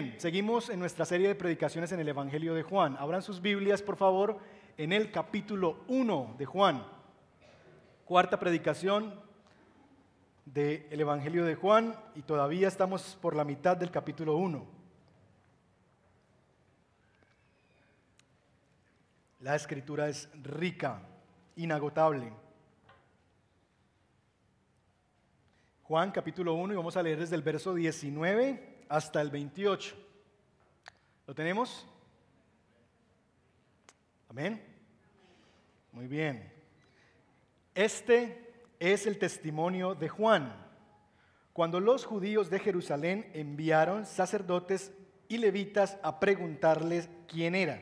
bien, seguimos en nuestra serie de predicaciones en el Evangelio de Juan. Abran sus Biblias, por favor, en el capítulo 1 de Juan. Cuarta predicación del Evangelio de Juan y todavía estamos por la mitad del capítulo 1. La escritura es rica, inagotable. Juan capítulo 1 y vamos a leer desde el verso 19 hasta el 28. ¿Lo tenemos? Amén. Muy bien. Este es el testimonio de Juan. Cuando los judíos de Jerusalén enviaron sacerdotes y levitas a preguntarles quién era,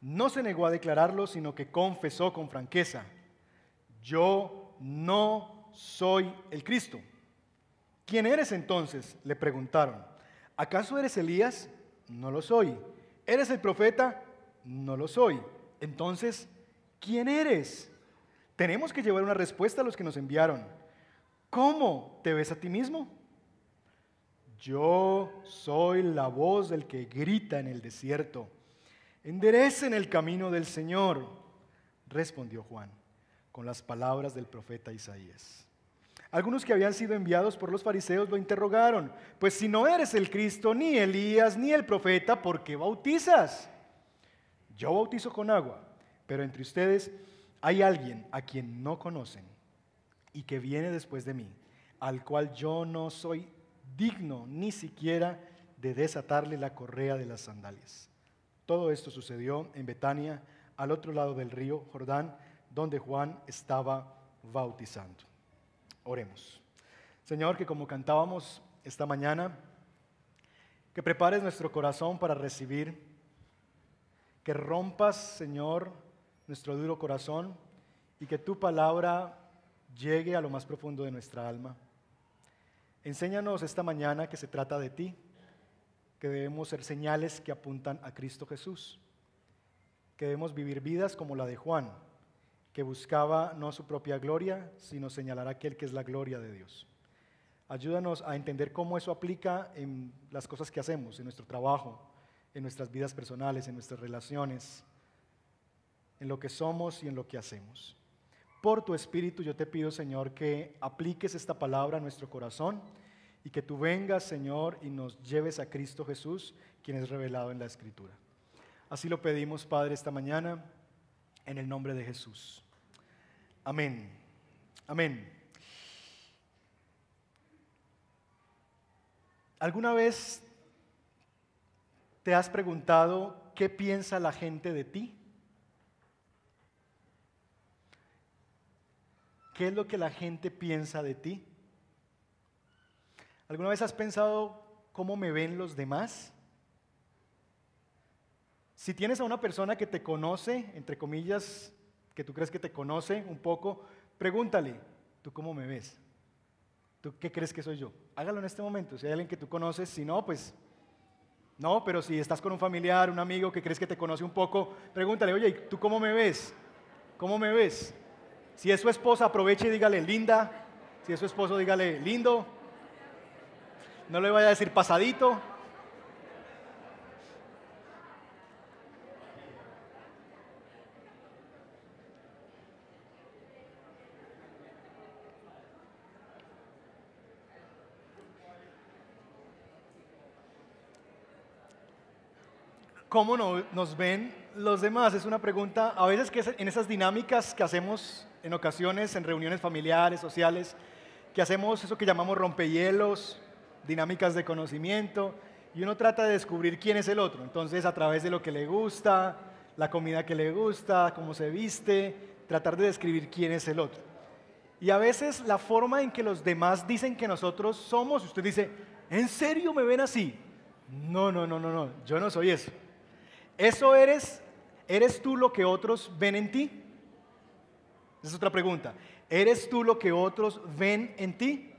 no se negó a declararlo, sino que confesó con franqueza, yo no soy el Cristo. ¿Quién eres entonces? le preguntaron. ¿Acaso eres Elías? No lo soy. ¿Eres el profeta? No lo soy. Entonces, ¿quién eres? Tenemos que llevar una respuesta a los que nos enviaron. ¿Cómo te ves a ti mismo? Yo soy la voz del que grita en el desierto. Enderecen el camino del Señor, respondió Juan con las palabras del profeta Isaías. Algunos que habían sido enviados por los fariseos lo interrogaron, pues si no eres el Cristo, ni Elías, ni el profeta, ¿por qué bautizas? Yo bautizo con agua, pero entre ustedes hay alguien a quien no conocen y que viene después de mí, al cual yo no soy digno ni siquiera de desatarle la correa de las sandalias. Todo esto sucedió en Betania, al otro lado del río Jordán, donde Juan estaba bautizando. Oremos. Señor, que como cantábamos esta mañana, que prepares nuestro corazón para recibir, que rompas, Señor, nuestro duro corazón y que tu palabra llegue a lo más profundo de nuestra alma. Enséñanos esta mañana que se trata de ti, que debemos ser señales que apuntan a Cristo Jesús, que debemos vivir vidas como la de Juan, que buscaba no su propia gloria, sino señalar a aquel que es la gloria de Dios. Ayúdanos a entender cómo eso aplica en las cosas que hacemos, en nuestro trabajo, en nuestras vidas personales, en nuestras relaciones, en lo que somos y en lo que hacemos. Por tu Espíritu yo te pido, Señor, que apliques esta palabra a nuestro corazón y que tú vengas, Señor, y nos lleves a Cristo Jesús, quien es revelado en la Escritura. Así lo pedimos, Padre, esta mañana, en el nombre de Jesús. Amén. Amén. ¿Alguna vez te has preguntado qué piensa la gente de ti? ¿Qué es lo que la gente piensa de ti? ¿Alguna vez has pensado cómo me ven los demás? Si tienes a una persona que te conoce, entre comillas, que tú crees que te conoce un poco, pregúntale, ¿tú cómo me ves? ¿Tú qué crees que soy yo? Hágalo en este momento. Si hay alguien que tú conoces, si no, pues no, pero si estás con un familiar, un amigo que crees que te conoce un poco, pregúntale, oye, ¿tú cómo me ves? ¿Cómo me ves? Si es su esposa, aproveche y dígale linda. Si es su esposo, dígale lindo. No le vaya a decir pasadito. ¿Cómo nos ven los demás? Es una pregunta, a veces que en esas dinámicas que hacemos en ocasiones en reuniones familiares, sociales, que hacemos eso que llamamos rompehielos, dinámicas de conocimiento, y uno trata de descubrir quién es el otro. Entonces, a través de lo que le gusta, la comida que le gusta, cómo se viste, tratar de describir quién es el otro. Y a veces la forma en que los demás dicen que nosotros somos, usted dice, ¿en serio me ven así? No, no, no, no, no, yo no soy eso. Eso eres, eres tú lo que otros ven en ti. Esa es otra pregunta. ¿Eres tú lo que otros ven en ti?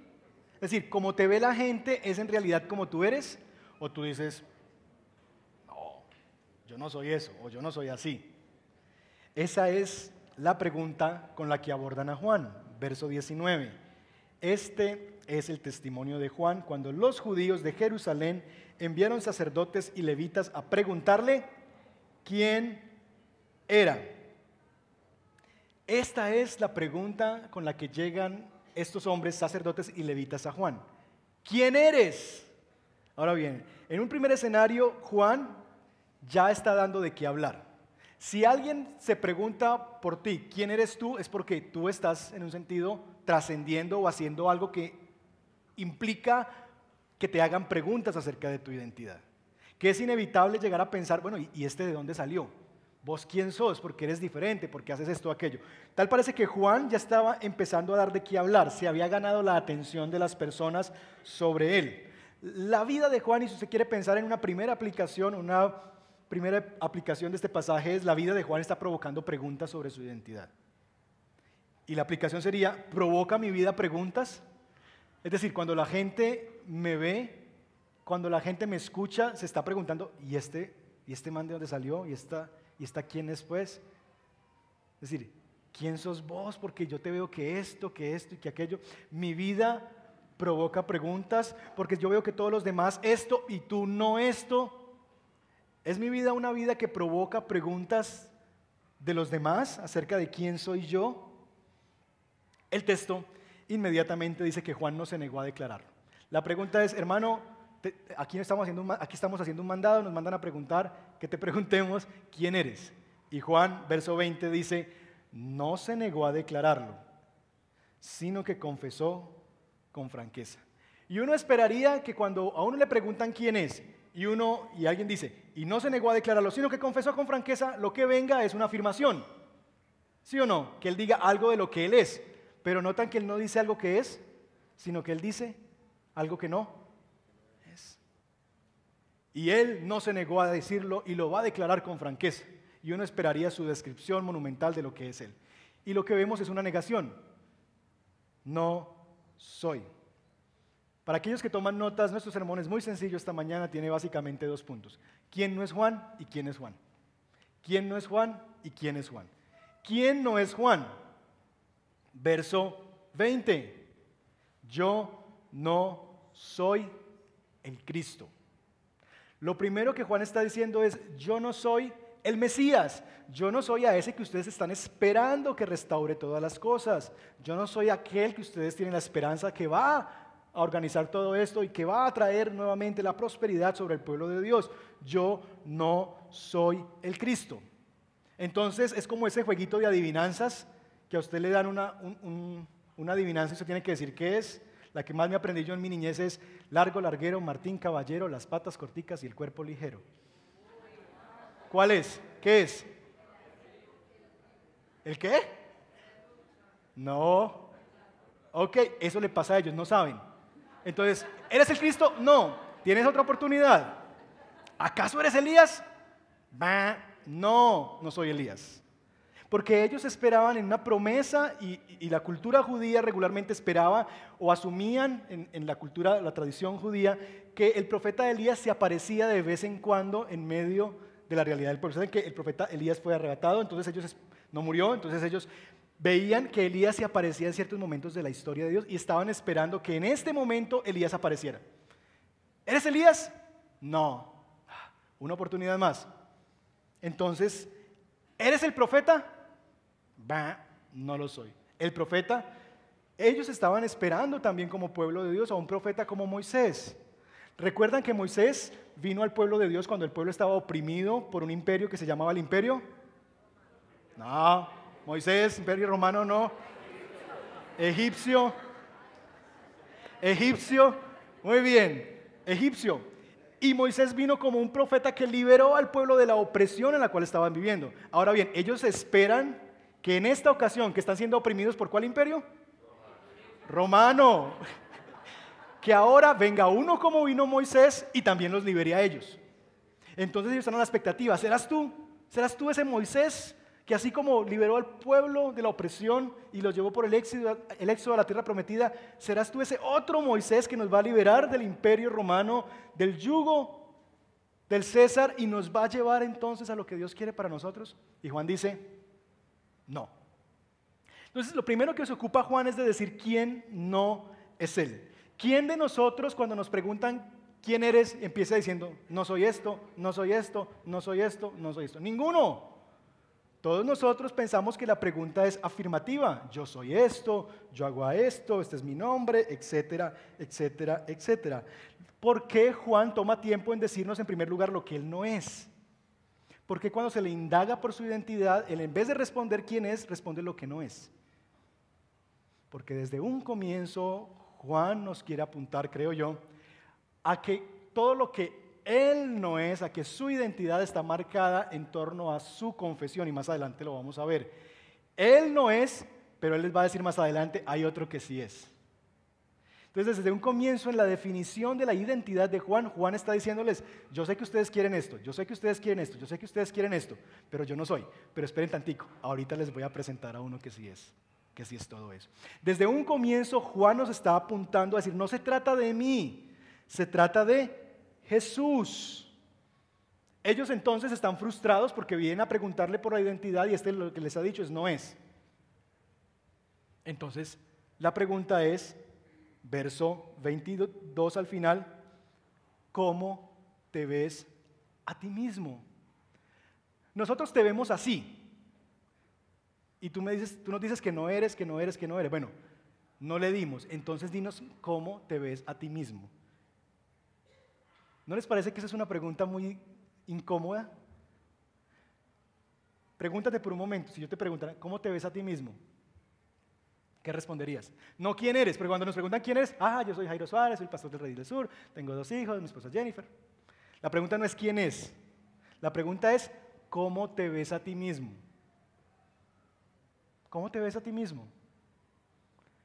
Es decir, como te ve la gente, ¿es en realidad como tú eres? ¿O tú dices, no, yo no soy eso, o yo no soy así? Esa es la pregunta con la que abordan a Juan, verso 19. Este es el testimonio de Juan cuando los judíos de Jerusalén enviaron sacerdotes y levitas a preguntarle quién era. Esta es la pregunta con la que llegan estos hombres sacerdotes y levitas a Juan. ¿Quién eres? Ahora bien, en un primer escenario, Juan ya está dando de qué hablar. Si alguien se pregunta por ti, ¿quién eres tú? Es porque tú estás en un sentido trascendiendo o haciendo algo que implica que te hagan preguntas acerca de tu identidad. Que es inevitable llegar a pensar, bueno, ¿y este de dónde salió? ¿Vos quién sos? Porque eres diferente, porque haces esto o aquello. Tal parece que Juan ya estaba empezando a dar de qué hablar, se había ganado la atención de las personas sobre él. La vida de Juan, y si usted quiere pensar en una primera aplicación, una primera aplicación de este pasaje es la vida de Juan está provocando preguntas sobre su identidad. Y la aplicación sería, ¿provoca mi vida preguntas? Es decir, cuando la gente me ve, cuando la gente me escucha, se está preguntando, ¿y este, ¿y este man de dónde salió? ¿Y esta, ¿y esta quién es pues? Es decir, ¿quién sos vos? Porque yo te veo que esto, que esto y que aquello. Mi vida provoca preguntas porque yo veo que todos los demás esto y tú no esto. ¿Es mi vida una vida que provoca preguntas de los demás acerca de quién soy yo? El texto inmediatamente dice que Juan no se negó a declarar. La pregunta es, hermano, aquí, estamos haciendo un, aquí estamos haciendo un mandado, nos mandan a preguntar, que te preguntemos quién eres. Y Juan, verso 20, dice, no se negó a declararlo, sino que confesó con franqueza. Y uno esperaría que cuando a uno le preguntan quién es, y uno y alguien dice, y no se negó a declararlo, sino que confesó con franqueza, lo que venga es una afirmación. ¿Sí o no? Que él diga algo de lo que él es. Pero notan que él no dice algo que es, sino que él dice algo que no. Y él no se negó a decirlo y lo va a declarar con franqueza. Y uno esperaría su descripción monumental de lo que es él. Y lo que vemos es una negación. No soy. Para aquellos que toman notas, nuestro sermón es muy sencillo esta mañana, tiene básicamente dos puntos. ¿Quién no es Juan y quién es Juan? ¿Quién no es Juan y quién es Juan? ¿Quién no es Juan? Verso 20. Yo no soy el Cristo. Lo primero que Juan está diciendo es, yo no soy el Mesías. Yo no soy a ese que ustedes están esperando que restaure todas las cosas. Yo no soy aquel que ustedes tienen la esperanza que va a organizar todo esto y que va a traer nuevamente la prosperidad sobre el pueblo de Dios. Yo no soy el Cristo. Entonces es como ese jueguito de adivinanzas que a usted le dan una, una adivinanza y usted tiene que decir qué es. La que más me aprendí yo en mi niñez es largo, larguero, Martín Caballero, las patas corticas y el cuerpo ligero. ¿Cuál es? ¿Qué es? ¿El qué? No. Ok, eso le pasa a ellos, no saben. Entonces, ¿eres el Cristo? No. ¿Tienes otra oportunidad? ¿Acaso eres Elías? No, no soy Elías. Porque ellos esperaban en una promesa y, la cultura judía regularmente esperaba o asumían en, la cultura, la tradición judía, que el profeta Elías se aparecía de vez en cuando en medio de la realidad del pueblo. Saben que el profeta Elías fue arrebatado, entonces ellos no murió, entonces ellos veían que Elías se aparecía en ciertos momentos de la historia de Dios y estaban esperando que en este momento Elías apareciera. ¿Eres Elías? No. Una oportunidad más. Entonces, ¿eres el profeta? Bah, no lo soy. El profeta, ellos estaban esperando también como pueblo de Dios a un profeta como Moisés. ¿Recuerdan que Moisés vino al pueblo de Dios cuando el pueblo estaba oprimido por un imperio que se llamaba el imperio? No, Moisés, imperio romano no. Egipcio. Egipcio. Muy bien, egipcio. Y Moisés vino como un profeta que liberó al pueblo de la opresión en la cual estaban viviendo. Ahora bien, ellos esperan que en esta ocasión que están siendo oprimidos por cuál imperio? Romano que ahora venga uno como vino Moisés y también los libere a ellos. Entonces ellos están a la expectativa, ¿serás tú? ¿Serás tú ese Moisés que así como liberó al pueblo de la opresión y los llevó por el éxodo, el éxodo a la tierra prometida, serás tú ese otro Moisés que nos va a liberar del imperio romano, del yugo del César y nos va a llevar entonces a lo que Dios quiere para nosotros? Y Juan dice, no. Entonces, lo primero que se ocupa Juan es de decir quién no es Él. ¿Quién de nosotros cuando nos preguntan quién eres empieza diciendo, no soy esto, no soy esto, no soy esto, no soy esto? Ninguno. Todos nosotros pensamos que la pregunta es afirmativa. Yo soy esto, yo hago a esto, este es mi nombre, etcétera, etcétera, etcétera. ¿Por qué Juan toma tiempo en decirnos en primer lugar lo que él no es? Porque cuando se le indaga por su identidad, él en vez de responder quién es, responde lo que no es. Porque desde un comienzo Juan nos quiere apuntar, creo yo, a que todo lo que él no es, a que su identidad está marcada en torno a su confesión y más adelante lo vamos a ver. Él no es, pero Él les va a decir más adelante, hay otro que sí es. Entonces, desde un comienzo en la definición de la identidad de Juan, Juan está diciéndoles, yo sé que ustedes quieren esto, yo sé que ustedes quieren esto, yo sé que ustedes quieren esto, pero yo no soy. Pero esperen tantico, ahorita les voy a presentar a uno que sí es, que sí es todo eso. Desde un comienzo Juan nos está apuntando a decir, no se trata de mí, se trata de Jesús. Ellos entonces están frustrados porque vienen a preguntarle por la identidad y este lo que les ha dicho es no es. Entonces, la pregunta es, verso 22 al final, ¿cómo te ves a ti mismo? Nosotros te vemos así. Y tú, me dices, tú nos dices que no eres, que no eres, que no eres. Bueno, no le dimos. Entonces dinos cómo te ves a ti mismo. ¿No les parece que esa es una pregunta muy incómoda? Pregúntate por un momento, si yo te preguntara, ¿cómo te ves a ti mismo? ¿Qué responderías? No quién eres, pero cuando nos preguntan quién eres, ah, yo soy Jairo Suárez, soy el pastor del Rey del Sur, tengo dos hijos, mi esposa Jennifer. La pregunta no es quién es, la pregunta es cómo te ves a ti mismo. ¿Cómo te ves a ti mismo?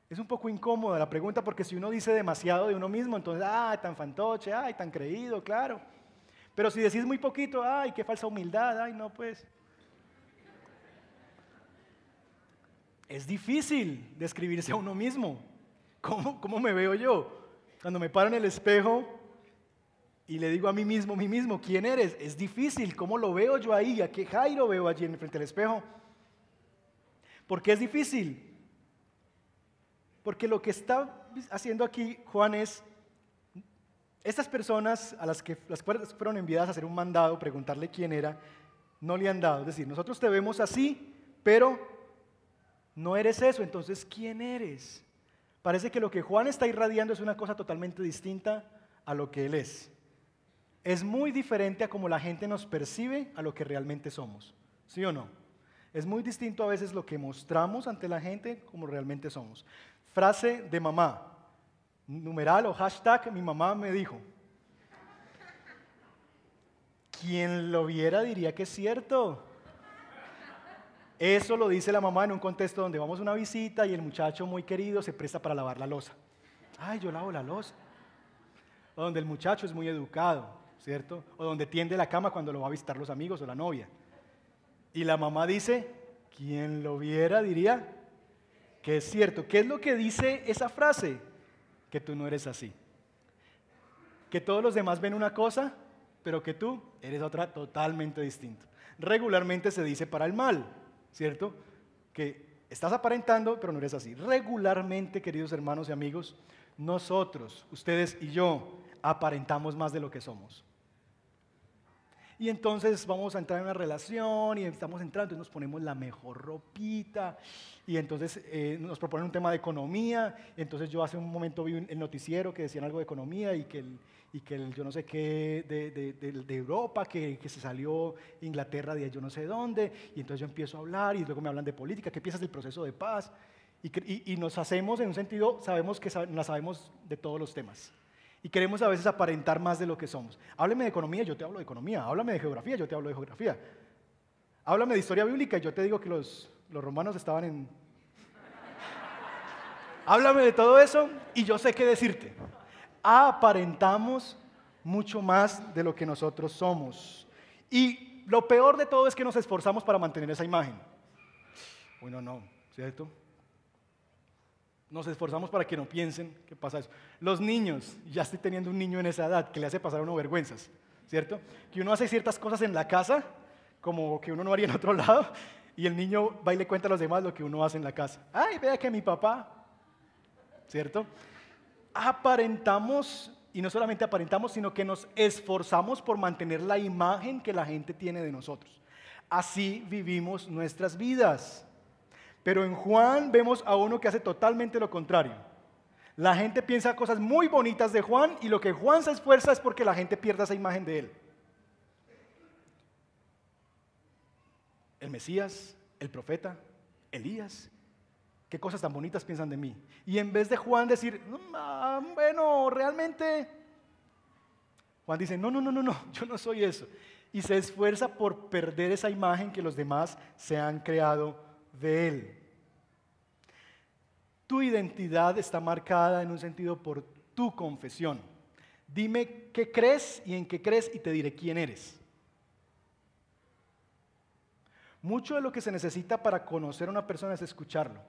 Es un poco incómoda la pregunta porque si uno dice demasiado de uno mismo, entonces, ay, tan fantoche, ay, tan creído, claro. Pero si decís muy poquito, ay, qué falsa humildad, ay, no, pues. Es difícil describirse a uno mismo. ¿Cómo, ¿Cómo me veo yo? Cuando me paro en el espejo y le digo a mí mismo, a mí mismo, ¿quién eres? Es difícil. ¿Cómo lo veo yo ahí? ¿A qué Jairo veo allí frente al espejo? ¿Por qué es difícil? Porque lo que está haciendo aquí Juan es, estas personas a las que las fueron enviadas a hacer un mandado, preguntarle quién era, no le han dado. Es decir, nosotros te vemos así, pero no eres eso, entonces ¿quién eres? Parece que lo que Juan está irradiando es una cosa totalmente distinta a lo que él es. Es muy diferente a cómo la gente nos percibe a lo que realmente somos. ¿Sí o no? Es muy distinto a veces lo que mostramos ante la gente como realmente somos. Frase de mamá, numeral o hashtag, mi mamá me dijo. Quien lo viera diría que es cierto. Eso lo dice la mamá en un contexto donde vamos a una visita y el muchacho muy querido se presta para lavar la losa. Ay, yo lavo la losa. O donde el muchacho es muy educado, ¿cierto? O donde tiende la cama cuando lo va a visitar los amigos o la novia. Y la mamá dice, quien lo viera diría que es cierto. ¿Qué es lo que dice esa frase? Que tú no eres así. Que todos los demás ven una cosa, pero que tú eres otra totalmente distinta. Regularmente se dice para el mal, ¿cierto? Que estás aparentando, pero no eres así. Regularmente, queridos hermanos y amigos, nosotros, ustedes y yo, aparentamos más de lo que somos. Y entonces vamos a entrar en una relación y estamos entrando, entonces nos ponemos la mejor ropita y entonces eh, nos proponen un tema de economía. Entonces yo hace un momento vi el noticiero que decían algo de economía y que el, y que el yo no sé qué de, de, de, Europa, que, que, se salió Inglaterra de yo no sé dónde. Y entonces yo empiezo a hablar y luego me hablan de política, ¿qué piensas del proceso de paz? Y, y, y nos hacemos, en un sentido, sabemos que la sabemos de todos los temas. Y queremos a veces aparentar más de lo que somos. Háblame de economía, yo te hablo de economía. Háblame de geografía, yo te hablo de geografía. Háblame de historia bíblica yo te digo que los, los romanos estaban en... Háblame de todo eso y yo sé qué decirte. Aparentamos mucho más de lo que nosotros somos. Y lo peor de todo es que nos esforzamos para mantener esa imagen. Bueno, no, ¿cierto? Nos esforzamos para que no piensen que pasa eso. Los niños, ya estoy teniendo un niño en esa edad que le hace pasar a uno vergüenzas, ¿cierto? Que uno hace ciertas cosas en la casa, como que uno no haría en otro lado, Y el niño va y le cuenta a los demás lo que uno hace en la casa. Ay, vea que mi papá, ¿cierto? Aparentamos, y no solamente aparentamos, sino que nos esforzamos por mantener la imagen que la gente tiene de nosotros. Así vivimos nuestras vidas. Pero en Juan vemos a uno que hace totalmente lo contrario. La gente piensa cosas muy bonitas de Juan y lo que Juan se esfuerza es porque la gente pierda esa imagen de él. El Mesías, el profeta, Elías, qué cosas tan bonitas piensan de mí. Y en vez de Juan decir, bueno, realmente, Juan dice, no, no, no, no, no, yo no soy eso. Y se esfuerza por perder esa imagen que los demás se han creado de él. Tu identidad está marcada en un sentido por tu confesión. Dime qué crees y en qué crees y te diré quién eres. Mucho de lo que se necesita para conocer a una persona es escucharlo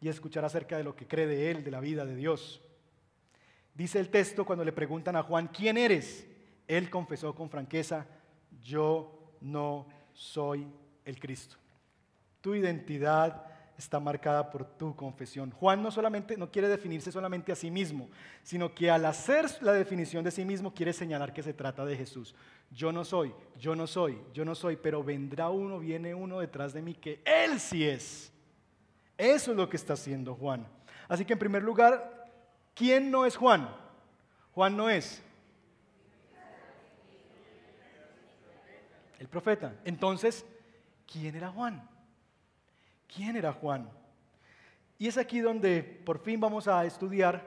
y escuchar acerca de lo que cree de él, de la vida de Dios. Dice el texto cuando le preguntan a Juan, ¿quién eres? Él confesó con franqueza, yo no soy el Cristo. Tu identidad está marcada por tu confesión. Juan no solamente no quiere definirse solamente a sí mismo, sino que al hacer la definición de sí mismo quiere señalar que se trata de Jesús. Yo no soy, yo no soy, yo no soy, pero vendrá uno, viene uno detrás de mí que él sí es. Eso es lo que está haciendo Juan. Así que en primer lugar, ¿quién no es Juan? Juan no es el profeta. Entonces, ¿quién era Juan? ¿Quién era Juan? Y es aquí donde por fin vamos a estudiar,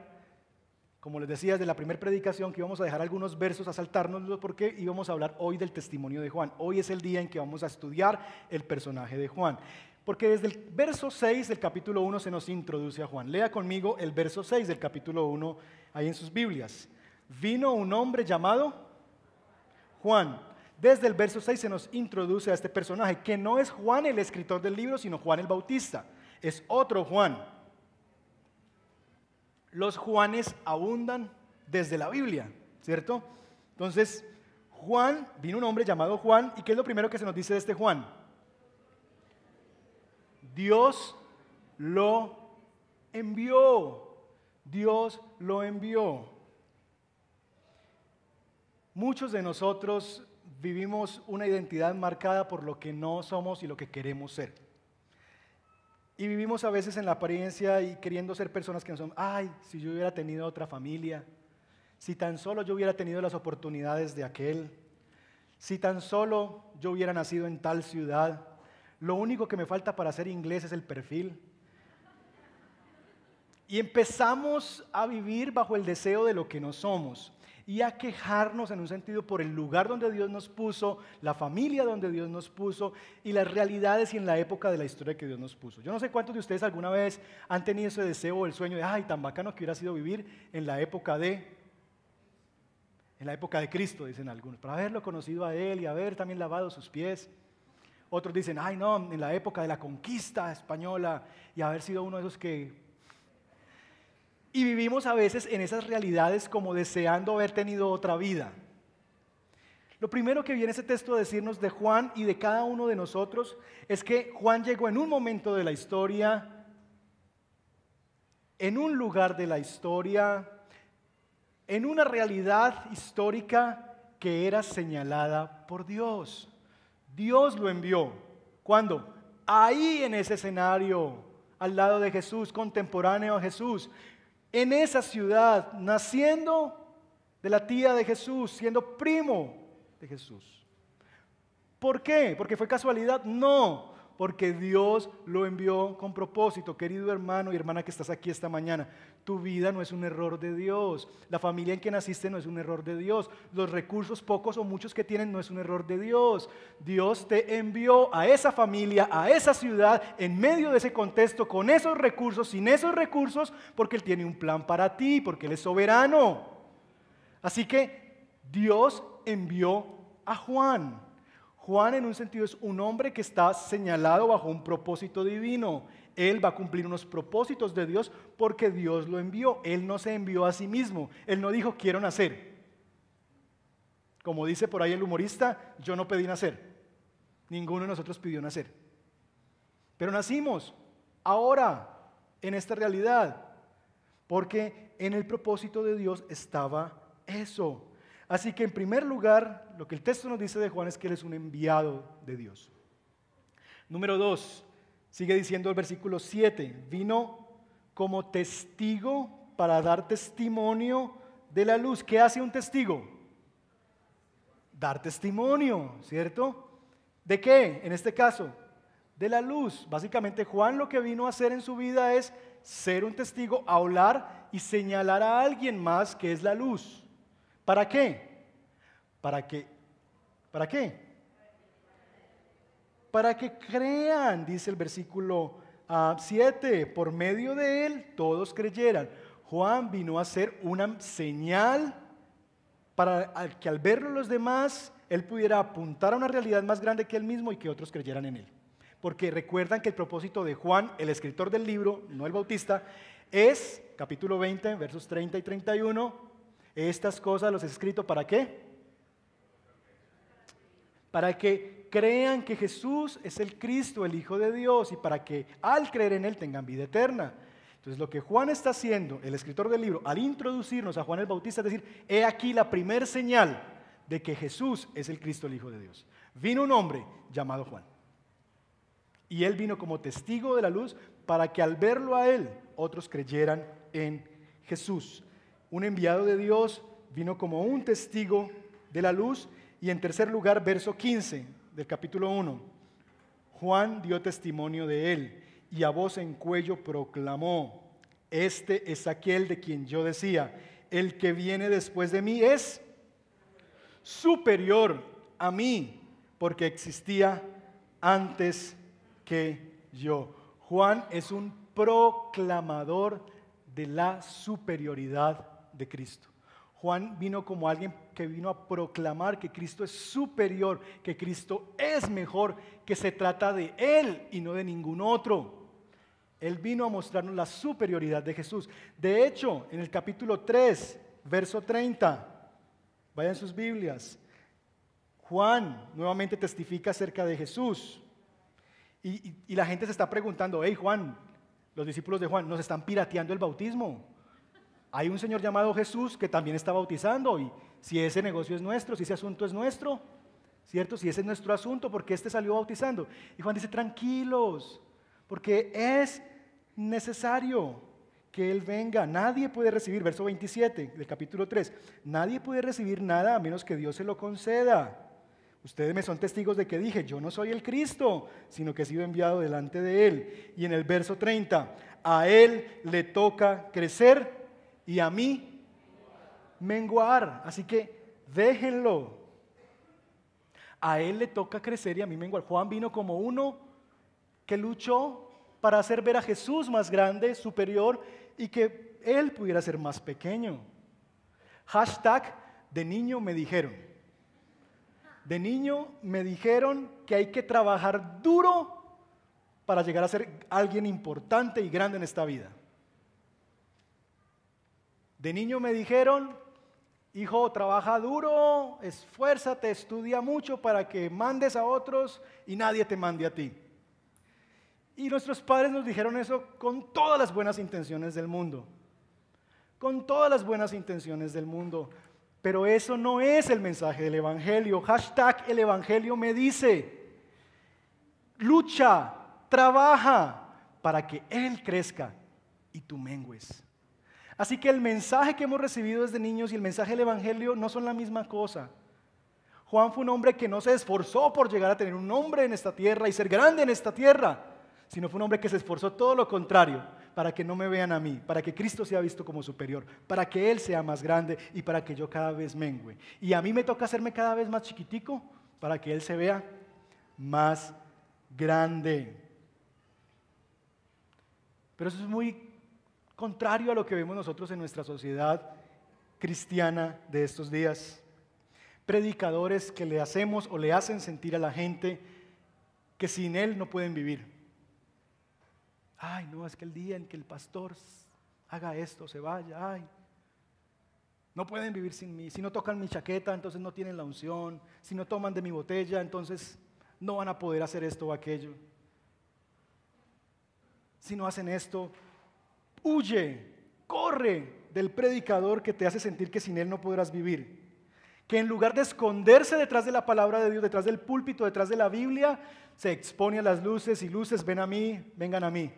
como les decía desde la primera predicación, que íbamos a dejar algunos versos a saltarnos porque íbamos a hablar hoy del testimonio de Juan. Hoy es el día en que vamos a estudiar el personaje de Juan. Porque desde el verso 6 del capítulo 1 se nos introduce a Juan. Lea conmigo el verso 6 del capítulo 1 ahí en sus Biblias. Vino un hombre llamado Juan desde el verso 6 se nos introduce a este personaje, que no es Juan el escritor del libro, sino Juan el Bautista. Es otro Juan. Los Juanes abundan desde la Biblia, ¿cierto? Entonces, Juan, vino un hombre llamado Juan, ¿y qué es lo primero que se nos dice de este Juan? Dios lo envió. Dios lo envió. Muchos de nosotros vivimos una identidad marcada por lo que no somos y lo que queremos ser. Y vivimos a veces en la apariencia y queriendo ser personas que no son, ay, si yo hubiera tenido otra familia, si tan solo yo hubiera tenido las oportunidades de aquel, si tan solo yo hubiera nacido en tal ciudad, lo único que me falta para ser inglés es el perfil. Y empezamos a vivir bajo el deseo de lo que no somos y a quejarnos en un sentido por el lugar donde Dios nos puso, la familia donde Dios nos puso y las realidades y en la época de la historia que Dios nos puso. Yo no sé cuántos de ustedes alguna vez han tenido ese deseo o el sueño de, ay, tan bacano que hubiera sido vivir en la época de, en la época de Cristo, dicen algunos, para haberlo conocido a Él y haber también lavado sus pies. Otros dicen, ay, no, en la época de la conquista española y haber sido uno de esos que y vivimos a veces en esas realidades como deseando haber tenido otra vida. Lo primero que viene ese texto a decirnos de Juan y de cada uno de nosotros es que Juan llegó en un momento de la historia, en un lugar de la historia, en una realidad histórica que era señalada por Dios. Dios lo envió. ¿Cuándo? Ahí en ese escenario, al lado de Jesús, contemporáneo a Jesús en esa ciudad, naciendo de la tía de Jesús, siendo primo de Jesús. ¿Por qué? ¿Porque fue casualidad? No, porque Dios lo envió con propósito. Querido hermano y hermana que estás aquí esta mañana, tu vida no es un error de Dios. La familia en que naciste no es un error de Dios. Los recursos pocos o muchos que tienen no es un error de Dios. Dios te envió a esa familia, a esa ciudad, en medio de ese contexto, con esos recursos, sin esos recursos, porque Él tiene un plan para ti, porque Él es soberano. Así que Dios envió a Juan. Juan en un sentido es un hombre que está señalado bajo un propósito divino. Él va a cumplir unos propósitos de Dios porque Dios lo envió. Él no se envió a sí mismo. Él no dijo quiero nacer. Como dice por ahí el humorista, yo no pedí nacer. Ninguno de nosotros pidió nacer. Pero nacimos ahora en esta realidad, porque en el propósito de Dios estaba eso. Así que en primer lugar, lo que el texto nos dice de Juan es que él es un enviado de Dios. Número dos, sigue diciendo el versículo 7, vino como testigo para dar testimonio de la luz. ¿Qué hace un testigo? Dar testimonio, ¿cierto? ¿De qué? En este caso, de la luz. Básicamente Juan lo que vino a hacer en su vida es ser un testigo, hablar y señalar a alguien más que es la luz. ¿Para qué? Para que, ¿para qué? Para que crean, dice el versículo 7, ah, por medio de él todos creyeran. Juan vino a ser una señal para que al verlo los demás, él pudiera apuntar a una realidad más grande que él mismo y que otros creyeran en él. Porque recuerdan que el propósito de Juan, el escritor del libro, no el bautista, es, capítulo 20, versos 30 y 31, estas cosas los he escrito para qué? Para que crean que Jesús es el Cristo, el Hijo de Dios, y para que al creer en Él tengan vida eterna. Entonces lo que Juan está haciendo, el escritor del libro, al introducirnos a Juan el Bautista, es decir, he aquí la primer señal de que Jesús es el Cristo, el Hijo de Dios. Vino un hombre llamado Juan. Y él vino como testigo de la luz para que al verlo a él otros creyeran en Jesús. Un enviado de Dios vino como un testigo de la luz. Y en tercer lugar, verso 15 del capítulo 1, Juan dio testimonio de él y a voz en cuello proclamó, este es aquel de quien yo decía, el que viene después de mí es superior a mí, porque existía antes que yo. Juan es un proclamador de la superioridad de Cristo. Juan vino como alguien que vino a proclamar que Cristo es superior, que Cristo es mejor, que se trata de Él y no de ningún otro. Él vino a mostrarnos la superioridad de Jesús. De hecho, en el capítulo 3, verso 30, vayan sus Biblias, Juan nuevamente testifica acerca de Jesús. Y, la gente se está preguntando, hey Juan, los discípulos de Juan, nos están pirateando el bautismo. Hay un Señor llamado Jesús que también está bautizando y si ese negocio es nuestro, si ese asunto es nuestro, ¿cierto? Si ese es nuestro asunto, ¿por qué este salió bautizando? Y Juan dice, tranquilos, porque es necesario que Él venga. Nadie puede recibir, verso 27 del capítulo 3, nadie puede recibir nada a menos que Dios se lo conceda. Ustedes me son testigos de que dije, yo no soy el Cristo, sino que he sido enviado delante de Él. Y en el verso 30, a Él le toca crecer y a mí menguar. Así que déjenlo. A Él le toca crecer y a mí menguar. Juan vino como uno que luchó para hacer ver a Jesús más grande, superior y que Él pudiera ser más pequeño. Hashtag, de niño me dijeron. De niño me dijeron que hay que trabajar duro para llegar a ser alguien importante y grande en esta vida. De niño me dijeron, hijo, trabaja duro, esfuérzate, estudia mucho para que mandes a otros y nadie te mande a ti. Y nuestros padres nos dijeron eso con todas las buenas intenciones del mundo. Con todas las buenas intenciones del mundo. Pero eso no es el mensaje del Evangelio. Hashtag el Evangelio me dice, lucha, trabaja para que Él crezca y tú mengues. Así que el mensaje que hemos recibido desde niños y el mensaje del Evangelio no son la misma cosa. Juan fue un hombre que no se esforzó por llegar a tener un nombre en esta tierra y ser grande en esta tierra sino fue un hombre que se esforzó todo lo contrario, para que no me vean a mí, para que Cristo sea visto como superior, para que Él sea más grande y para que yo cada vez mengüe. Y a mí me toca hacerme cada vez más chiquitico para que Él se vea más grande. Pero eso es muy contrario a lo que vemos nosotros en nuestra sociedad cristiana de estos días. Predicadores que le hacemos o le hacen sentir a la gente que sin Él no pueden vivir ay, no, es que el día en que el pastor haga esto, se vaya, ay, no pueden vivir sin mí. Si no tocan mi chaqueta, entonces no tienen la unción. Si no toman de mi botella, entonces no van a poder hacer esto o aquello. si no hacen esto, huye, corre del predicador que te hace sentir que sin él no podrás vivir. Que en lugar de esconderse detrás de la palabra de Dios, detrás del púlpito, detrás de la Biblia, se expone a las luces y luces, ven a mí, vengan a mí.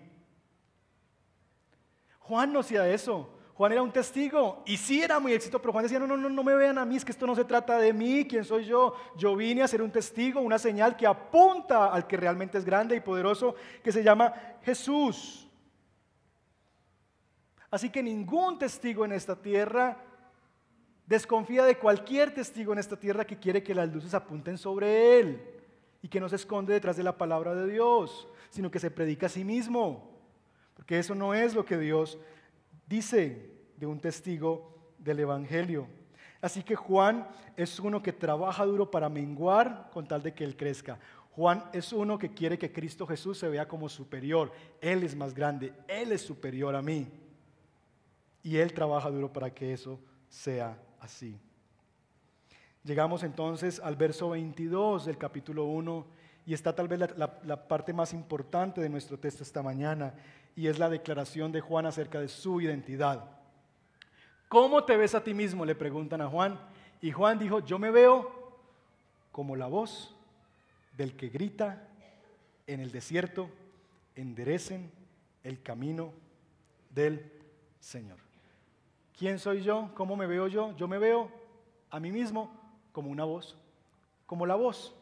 Juan no hacía eso. Juan era un testigo y sí era muy éxito, pero Juan decía, no, no, no, no me vean a mí, es que esto no se trata de mí, quién soy yo. Yo vine a ser un testigo, una señal que apunta al que realmente es grande y poderoso, que se llama Jesús. Así que ningún testigo en esta tierra desconfía de cualquier testigo en esta tierra que quiere que las luces apunten sobre él y que no se esconde detrás de la palabra de Dios, sino que se predica a sí mismo. Porque eso no es lo que Dios dice de un testigo del Evangelio. Así que Juan es uno que trabaja duro para menguar con tal de que él crezca. Juan es uno que quiere que Cristo Jesús se vea como superior. Él es más grande, Él es superior a mí. Y Él trabaja duro para que eso sea así. Llegamos entonces al verso 22 del capítulo 1 y está tal vez la, la parte más importante de nuestro texto esta mañana y es la declaración de Juan acerca de su identidad. ¿Cómo te ves a ti mismo? Le preguntan a Juan. Y Juan dijo, yo me veo como la voz del que grita en el desierto, enderecen el camino del Señor. ¿Quién soy yo? ¿Cómo me veo yo? Yo me veo a mí mismo como una voz, como la voz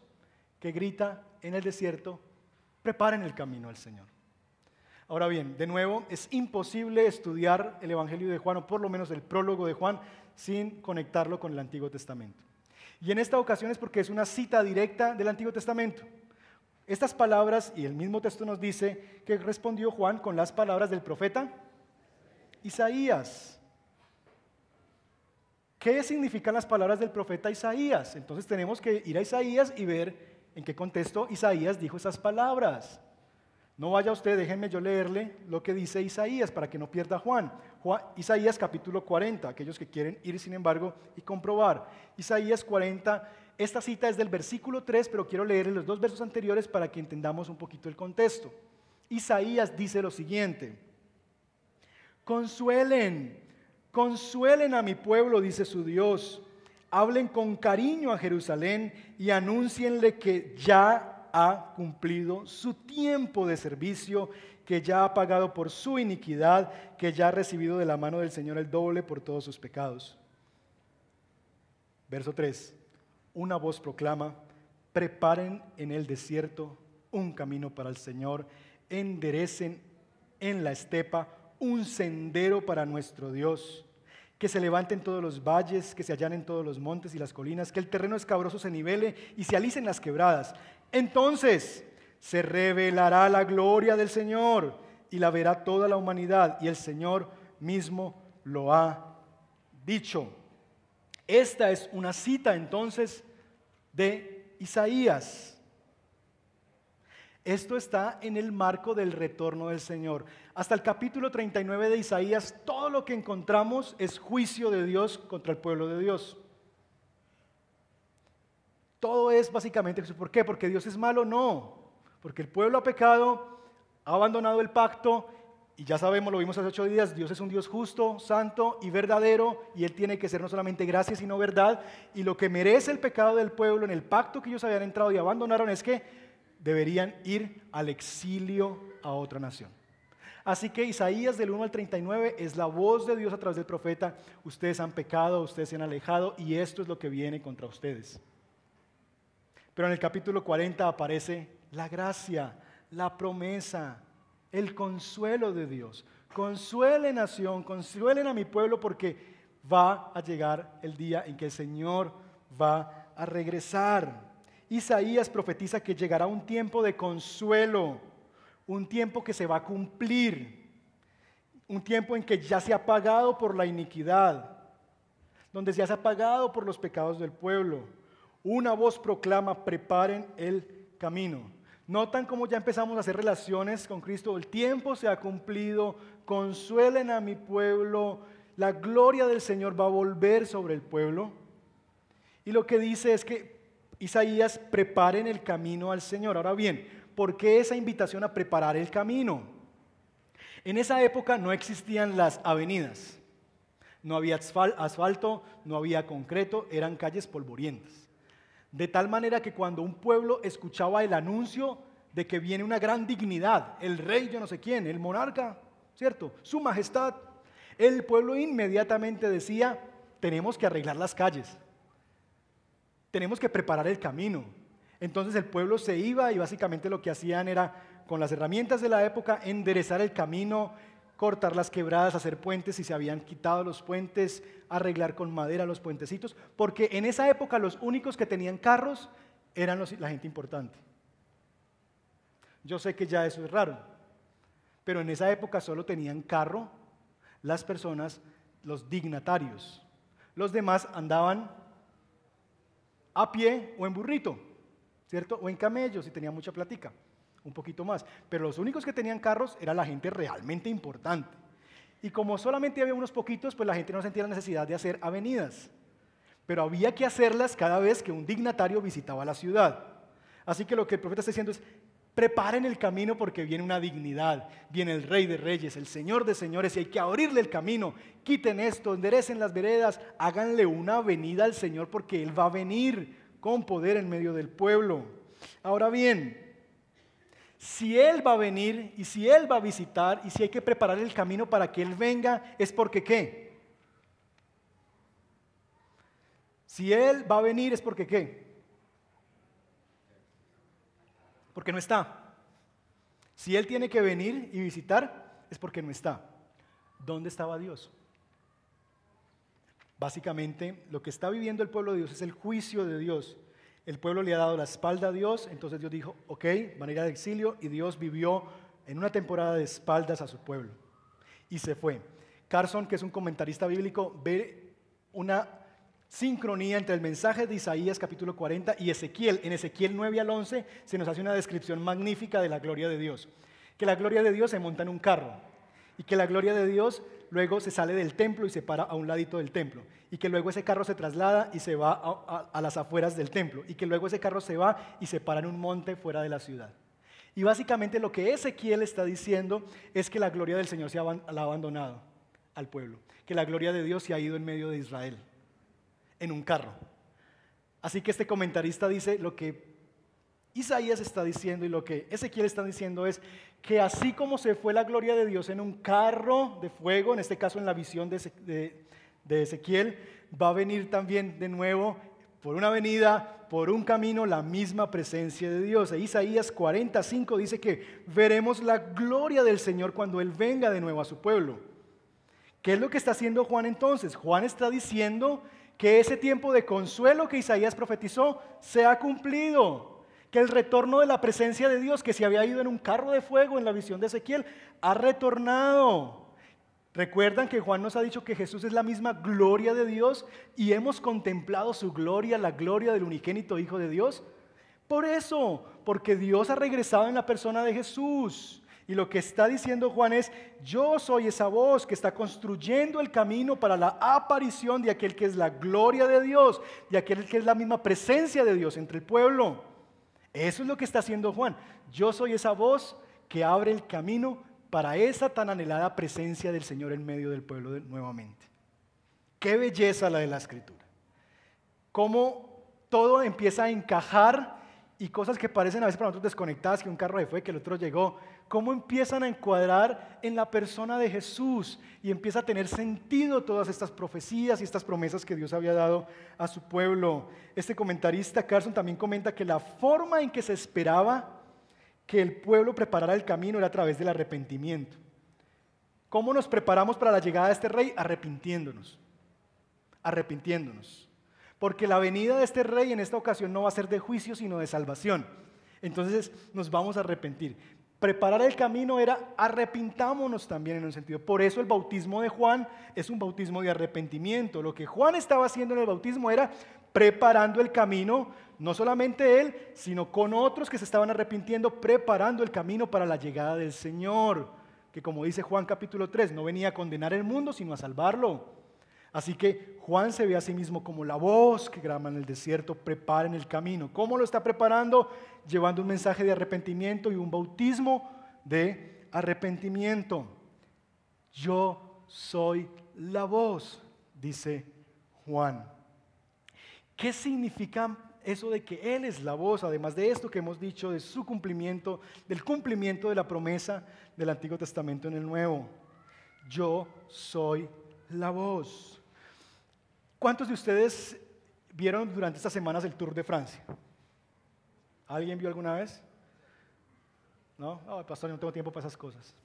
que grita en el desierto, preparen el camino al Señor. Ahora bien, de nuevo, es imposible estudiar el Evangelio de Juan, o por lo menos el prólogo de Juan, sin conectarlo con el Antiguo Testamento. Y en esta ocasión es porque es una cita directa del Antiguo Testamento. Estas palabras, y el mismo texto nos dice que respondió Juan con las palabras del profeta Isaías. ¿Qué significan las palabras del profeta Isaías? Entonces tenemos que ir a Isaías y ver en qué contexto Isaías dijo esas palabras. No vaya usted, déjenme yo leerle lo que dice Isaías para que no pierda Juan. Isaías capítulo 40, aquellos que quieren ir sin embargo y comprobar. Isaías 40, esta cita es del versículo 3, pero quiero leer los dos versos anteriores para que entendamos un poquito el contexto. Isaías dice lo siguiente, consuelen, consuelen a mi pueblo, dice su Dios, hablen con cariño a Jerusalén y anúncienle que ya ha cumplido su tiempo de servicio, que ya ha pagado por su iniquidad, que ya ha recibido de la mano del Señor el doble por todos sus pecados. Verso 3. Una voz proclama, preparen en el desierto un camino para el Señor, enderecen en la estepa un sendero para nuestro Dios que se levanten todos los valles, que se allanen todos los montes y las colinas, que el terreno escabroso se nivele y se alicen las quebradas, entonces se revelará la gloria del Señor y la verá toda la humanidad y el Señor mismo lo ha dicho. Esta es una cita entonces de Isaías. Esto está en el marco del retorno del Señor. Hasta el capítulo 39 de Isaías, todo lo que encontramos es juicio de Dios contra el pueblo de Dios. Todo es básicamente ¿Por qué? ¿Porque Dios es malo? No. Porque el pueblo ha pecado, ha abandonado el pacto y ya sabemos, lo vimos hace ocho días, Dios es un Dios justo, santo y verdadero y Él tiene que ser no solamente gracia, sino verdad. Y lo que merece el pecado del pueblo en el pacto que ellos habían entrado y abandonaron es que deberían ir al exilio a otra nación. Así que Isaías del 1 al 39 es la voz de Dios a través del profeta. Ustedes han pecado, ustedes se han alejado y esto es lo que viene contra ustedes. Pero en el capítulo 40 aparece la gracia, la promesa, el consuelo de Dios. Consuele nación, consuelen a mi pueblo porque va a llegar el día en que el Señor va a regresar. Isaías profetiza que llegará un tiempo de consuelo, un tiempo que se va a cumplir, un tiempo en que ya se ha pagado por la iniquidad, donde ya se ha pagado por los pecados del pueblo una voz proclama, preparen el camino. Notan cómo ya empezamos a hacer relaciones con Cristo. El tiempo se ha cumplido. Consuelen a mi pueblo. La gloria del Señor va a volver sobre el pueblo. Y lo que dice es que Isaías preparen el camino al Señor. Ahora bien, ¿por qué esa invitación a preparar el camino? En esa época no existían las avenidas, no había asfalto, no había concreto, eran calles polvorientas. De tal manera que cuando un pueblo escuchaba el anuncio de que viene una gran dignidad, el rey yo no sé quién, el monarca, ¿cierto? Su majestad, el pueblo inmediatamente decía, tenemos que arreglar las calles, tenemos que preparar el camino. Entonces el pueblo se iba y básicamente lo que hacían era, con las herramientas de la época, enderezar el camino, cortar las quebradas, hacer puentes si se habían quitado los puentes, arreglar con madera los puentecitos, porque en esa época los únicos que tenían carros eran la gente importante. Yo sé que ya eso es raro, pero en esa época solo tenían carro las personas, los dignatarios. Los demás andaban a pie o en burrito, ¿cierto? O en camello si tenía mucha platica, un poquito más. Pero los únicos que tenían carros era la gente realmente importante. Y como solamente había unos poquitos, pues la gente no sentía la necesidad de hacer avenidas. Pero había que hacerlas cada vez que un dignatario visitaba la ciudad. Así que lo que el profeta está diciendo es, Preparen el camino porque viene una dignidad, viene el Rey de Reyes, el Señor de Señores, y hay que abrirle el camino. Quiten esto, enderecen las veredas, háganle una venida al Señor porque Él va a venir con poder en medio del pueblo. Ahora bien, si Él va a venir y si Él va a visitar y si hay que preparar el camino para que Él venga, es porque qué? Si Él va a venir es porque qué? Porque no está. Si Él tiene que venir y visitar, es porque no está. ¿Dónde estaba Dios? Básicamente, lo que está viviendo el pueblo de Dios es el juicio de Dios. El pueblo le ha dado la espalda a Dios, entonces Dios dijo, ok, van a ir al exilio, y Dios vivió en una temporada de espaldas a su pueblo. Y se fue. Carson, que es un comentarista bíblico, ve una sincronía entre el mensaje de Isaías capítulo 40 y Ezequiel. En Ezequiel 9 al 11 se nos hace una descripción magnífica de la gloria de Dios. Que la gloria de Dios se monta en un carro y que la gloria de Dios luego se sale del templo y se para a un ladito del templo y que luego ese carro se traslada y se va a, las afueras del templo y que luego ese carro se va y se para en un monte fuera de la ciudad. Y básicamente lo que Ezequiel está diciendo es que la gloria del Señor se ha abandonado al pueblo, que la gloria de Dios se ha ido en medio de Israel en un carro. Así que este comentarista dice lo que Isaías está diciendo y lo que Ezequiel está diciendo es que así como se fue la gloria de Dios en un carro de fuego, en este caso en la visión de, Ezequiel, va a venir también de nuevo por una avenida, por un camino, la misma presencia de Dios. E Isaías 45 dice que veremos la gloria del Señor cuando Él venga de nuevo a su pueblo. ¿Qué es lo que está haciendo Juan entonces? Juan está diciendo que ese tiempo de consuelo que Isaías profetizó se ha cumplido, que el retorno de la presencia de Dios que se había ido en un carro de fuego en la visión de Ezequiel ha retornado. Recuerdan que Juan nos ha dicho que Jesús es la misma gloria de Dios y hemos contemplado su gloria, la gloria del unigénito Hijo de Dios. Por eso, porque Dios ha regresado en la persona de Jesús. Y lo que está diciendo Juan es, yo soy esa voz que está construyendo el camino para la aparición de aquel que es la gloria de Dios, de aquel que es la misma presencia de Dios entre el pueblo. Eso es lo que está haciendo Juan. Yo soy esa voz que abre el camino para esa tan anhelada presencia del Señor en medio del pueblo nuevamente. Qué belleza la de la escritura. Cómo todo empieza a encajar y cosas que parecen a veces para nosotros desconectadas, que un carro se fue, que el otro llegó, cómo empiezan a encuadrar en la persona de Jesús y empieza a tener sentido todas estas profecías y estas promesas que Dios había dado a su pueblo. Este comentarista Carson también comenta que la forma en que se esperaba que el pueblo preparara el camino era a través del arrepentimiento. ¿Cómo nos preparamos para la llegada de este rey? Arrepintiéndonos. Arrepintiéndonos. Porque la venida de este rey en esta ocasión no va a ser de juicio, sino de salvación. Entonces nos vamos a arrepentir. Preparar el camino era arrepintámonos también en un sentido. Por eso el bautismo de Juan es un bautismo de arrepentimiento. Lo que Juan estaba haciendo en el bautismo era preparando el camino, no solamente él, sino con otros que se estaban arrepintiendo, preparando el camino para la llegada del Señor, que como dice Juan capítulo 3, no venía a condenar el mundo, sino a salvarlo. Así que Juan se ve a sí mismo como la voz que grama en el desierto, preparen el camino. ¿Cómo lo está preparando? Llevando un mensaje de arrepentimiento y un bautismo de arrepentimiento. Yo soy la voz, dice Juan. ¿Qué significa eso de que Él es la voz, además de esto que hemos dicho, de su cumplimiento, del cumplimiento de la promesa del Antiguo Testamento en el Nuevo? Yo soy la voz. ¿Cuántos de ustedes vieron durante estas semanas el Tour de Francia? ¿Alguien vio alguna vez? ¿No? No, pastor, no tengo tiempo para esas cosas.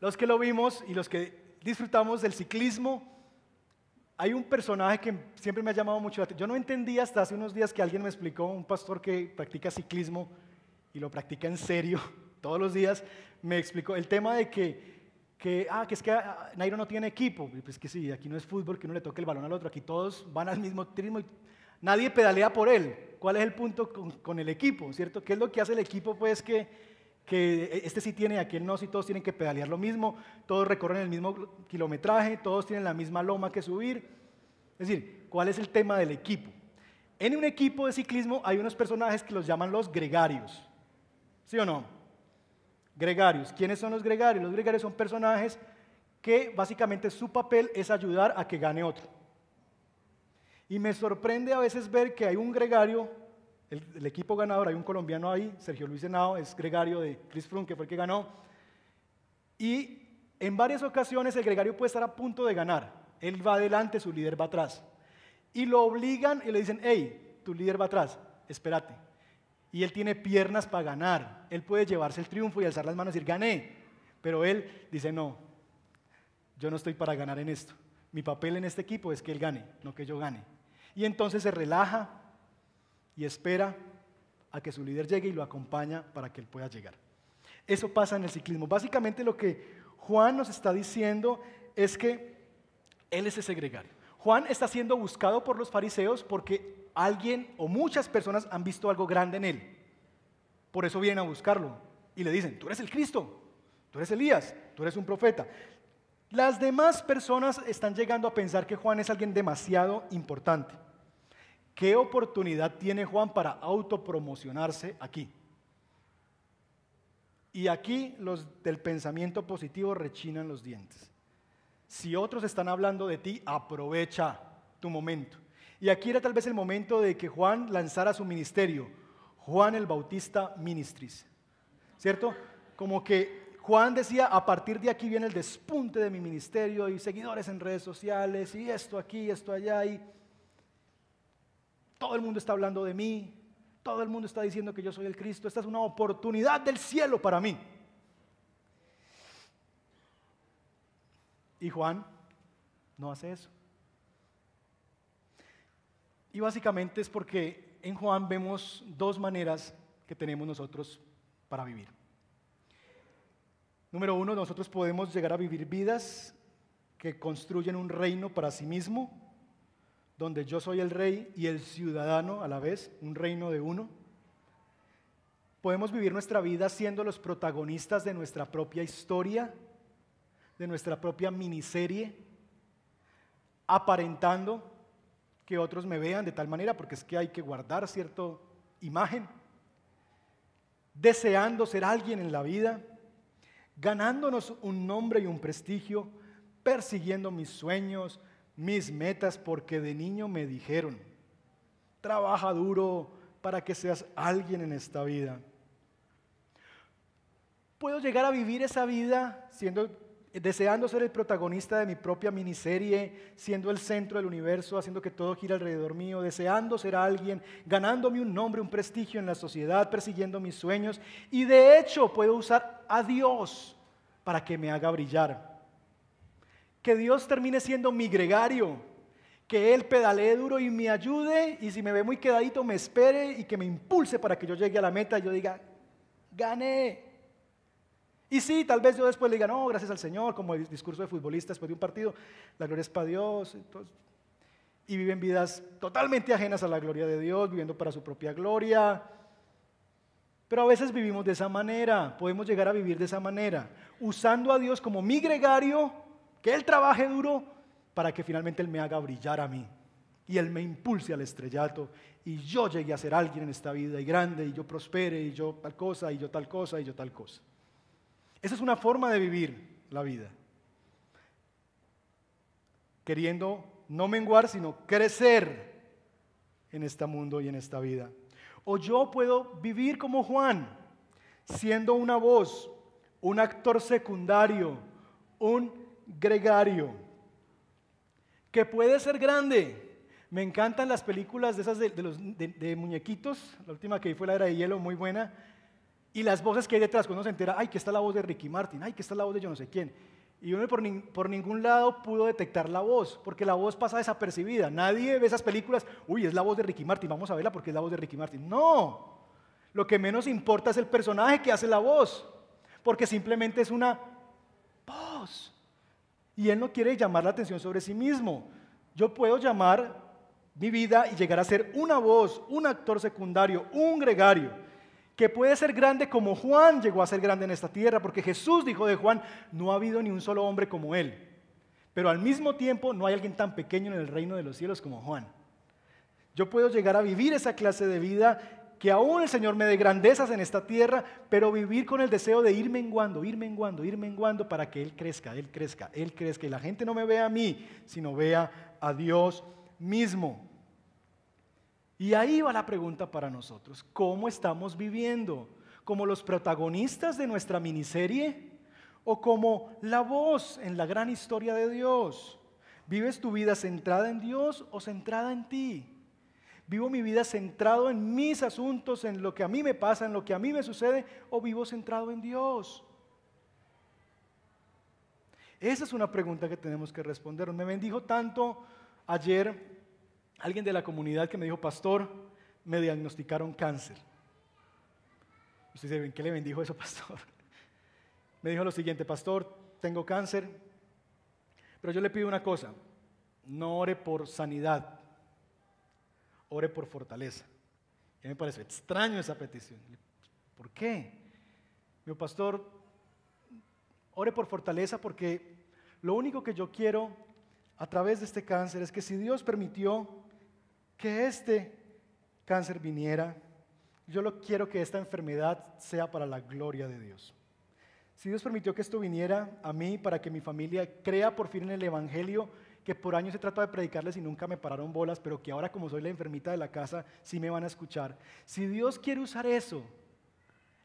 Los que lo vimos y los que disfrutamos del ciclismo, hay un personaje que siempre me ha llamado mucho la atención. Yo no entendía hasta hace unos días que alguien me explicó, un pastor que practica ciclismo y lo practica en serio todos los días, me explicó el tema de que, que ah, que es que ah, Nairo no tiene equipo. pues que sí, aquí no es fútbol, que uno le toque el balón al otro, aquí todos van al mismo ritmo y nadie pedalea por él. ¿Cuál es el punto con, el equipo, cierto? ¿Qué es lo que hace el equipo? Pues que que este sí tiene, aquel no, si todos tienen que pedalear lo mismo, todos recorren el mismo kilometraje, todos tienen la misma loma que subir. Es decir, ¿cuál es el tema del equipo? En un equipo de ciclismo hay unos personajes que los llaman los gregarios. ¿Sí o no? Gregarios. ¿Quiénes son los gregarios? Los gregarios son personajes que básicamente su papel es ayudar a que gane otro. Y me sorprende a veces ver que hay un gregario el, equipo ganador, hay un colombiano ahí, Sergio Luis Henao, es gregario de Chris Froome, que fue el que ganó. Y en varias ocasiones el gregario puede estar a punto de ganar. Él va adelante, su líder va atrás. Y lo obligan y le dicen, hey, tu líder va atrás, espérate. Y él tiene piernas para ganar. Él puede llevarse el triunfo y alzar las manos y decir, gané. Pero él dice, no, yo no estoy para ganar en esto. Mi papel en este equipo es que él gane, no que yo gane. Y entonces se relaja, y espera a que su líder llegue y lo acompaña para que él pueda llegar. Eso pasa en el ciclismo. Básicamente lo que Juan nos está diciendo es que él es ese gregario. Juan está siendo buscado por los fariseos porque alguien o muchas personas han visto algo grande en él. Por eso vienen a buscarlo y le dicen, tú eres el Cristo, tú eres Elías, tú eres un profeta. Las demás personas están llegando a pensar que Juan es alguien demasiado importante. ¿Qué oportunidad tiene Juan para autopromocionarse aquí? Y aquí los del pensamiento positivo rechinan los dientes. Si otros están hablando de ti, aprovecha tu momento. Y aquí era tal vez el momento de que Juan lanzara su ministerio, Juan el Bautista Ministris. ¿Cierto? Como que Juan decía, a partir de aquí viene el despunte de mi ministerio y seguidores en redes sociales y esto aquí, esto allá y todo el mundo está hablando de mí, todo el mundo está diciendo que yo soy el Cristo, esta es una oportunidad del cielo para mí. Y Juan no hace eso. Y básicamente es porque en Juan vemos dos maneras que tenemos nosotros para vivir. Número uno, nosotros podemos llegar a vivir vidas que construyen un reino para sí mismo donde yo soy el rey y el ciudadano a la vez, un reino de uno. Podemos vivir nuestra vida siendo los protagonistas de nuestra propia historia, de nuestra propia miniserie, aparentando que otros me vean de tal manera, porque es que hay que guardar cierta imagen, deseando ser alguien en la vida, ganándonos un nombre y un prestigio, persiguiendo mis sueños, mis metas porque de niño me dijeron, trabaja duro para que seas alguien en esta vida. Puedo llegar a vivir esa vida siendo deseando ser el protagonista de mi propia miniserie, siendo el centro del universo, haciendo que todo gire alrededor mío, deseando ser alguien, ganándome un nombre, un prestigio en la sociedad, persiguiendo mis sueños. Y de hecho puedo usar a Dios para que me haga brillar. Que Dios termine siendo mi gregario, que Él pedalee duro y me ayude y si me ve muy quedadito me espere y que me impulse para que yo llegue a la meta y yo diga, gané. Y sí, tal vez yo después le diga, no, gracias al Señor, como el discurso de futbolista después de un partido, la gloria es para Dios. y viven vidas totalmente ajenas a la gloria de Dios, viviendo para su propia gloria. Pero a veces vivimos de esa manera, podemos llegar a vivir de esa manera, usando a Dios como mi gregario que Él trabaje duro para que finalmente Él me haga brillar a mí. Y Él me impulse al estrellato y yo llegue a ser alguien en esta vida y grande y yo prospere y yo tal cosa y yo tal cosa y yo tal cosa. Esa es una forma de vivir la vida. Queriendo no menguar, sino crecer en este mundo y en esta vida. O yo puedo vivir como Juan, siendo una voz, un actor secundario, un gregario, que puede ser grande. Me encantan las películas de esas de, de, muñequitos. La última que vi fue la era de hielo, muy buena. Y las voces que hay detrás, cuando uno se entera, ay, que está la voz de Ricky Martin, ay, que está la voz de yo no sé quién. Y uno por, por, ningún lado pudo detectar la voz, porque la voz pasa desapercibida. Nadie ve esas películas, uy, es la voz de Ricky Martin, vamos a verla porque es la voz de Ricky Martin. No, lo que menos importa es el personaje que hace la voz, porque simplemente es una voz. Y él no quiere llamar la atención sobre sí mismo. Yo puedo llamar mi vida y llegar a ser una voz, un actor secundario, un gregario que puede ser grande como Juan llegó a ser grande en esta tierra, porque Jesús dijo de Juan, no ha habido ni un solo hombre como él. Pero al mismo tiempo no hay alguien tan pequeño en el reino de los cielos como Juan. Yo puedo llegar a vivir esa clase de vida que aún el Señor me dé grandezas en esta tierra, pero vivir con el deseo de ir menguando, ir menguando, ir menguando para que Él crezca, Él crezca, Él crezca. Y la gente no me vea a mí, sino vea a Dios mismo. Y ahí va la pregunta para nosotros. ¿Cómo estamos viviendo? ¿Como los protagonistas de nuestra miniserie? ¿O como la voz en la gran historia de Dios? ¿Vives tu vida centrada en Dios o centrada en ti? ¿Vivo mi vida centrado en mis asuntos, en lo que a mí me pasa, en lo que a mí me sucede? ¿O vivo centrado en Dios? Esa es una pregunta que tenemos que responder. Me bendijo tanto ayer alguien de la comunidad que me dijo, pastor, me diagnosticaron cáncer. Usted dice, ¿en qué le bendijo eso, pastor? Me dijo lo siguiente, pastor, tengo cáncer, pero yo le pido una cosa, no ore por sanidad, ore por fortaleza. Y me parece extraño esa petición. ¿Por qué? Mi pastor, ore por fortaleza porque lo único que yo quiero a través de este cáncer es que si Dios permitió que este cáncer viniera, yo lo quiero que esta enfermedad sea para la gloria de Dios. Si Dios permitió que esto viniera a mí para que mi familia crea por fin en el Evangelio, que por años he tratado de predicarles y nunca me pararon bolas, pero que ahora como soy la enfermita de la casa, sí me van a escuchar. Si Dios quiere usar eso,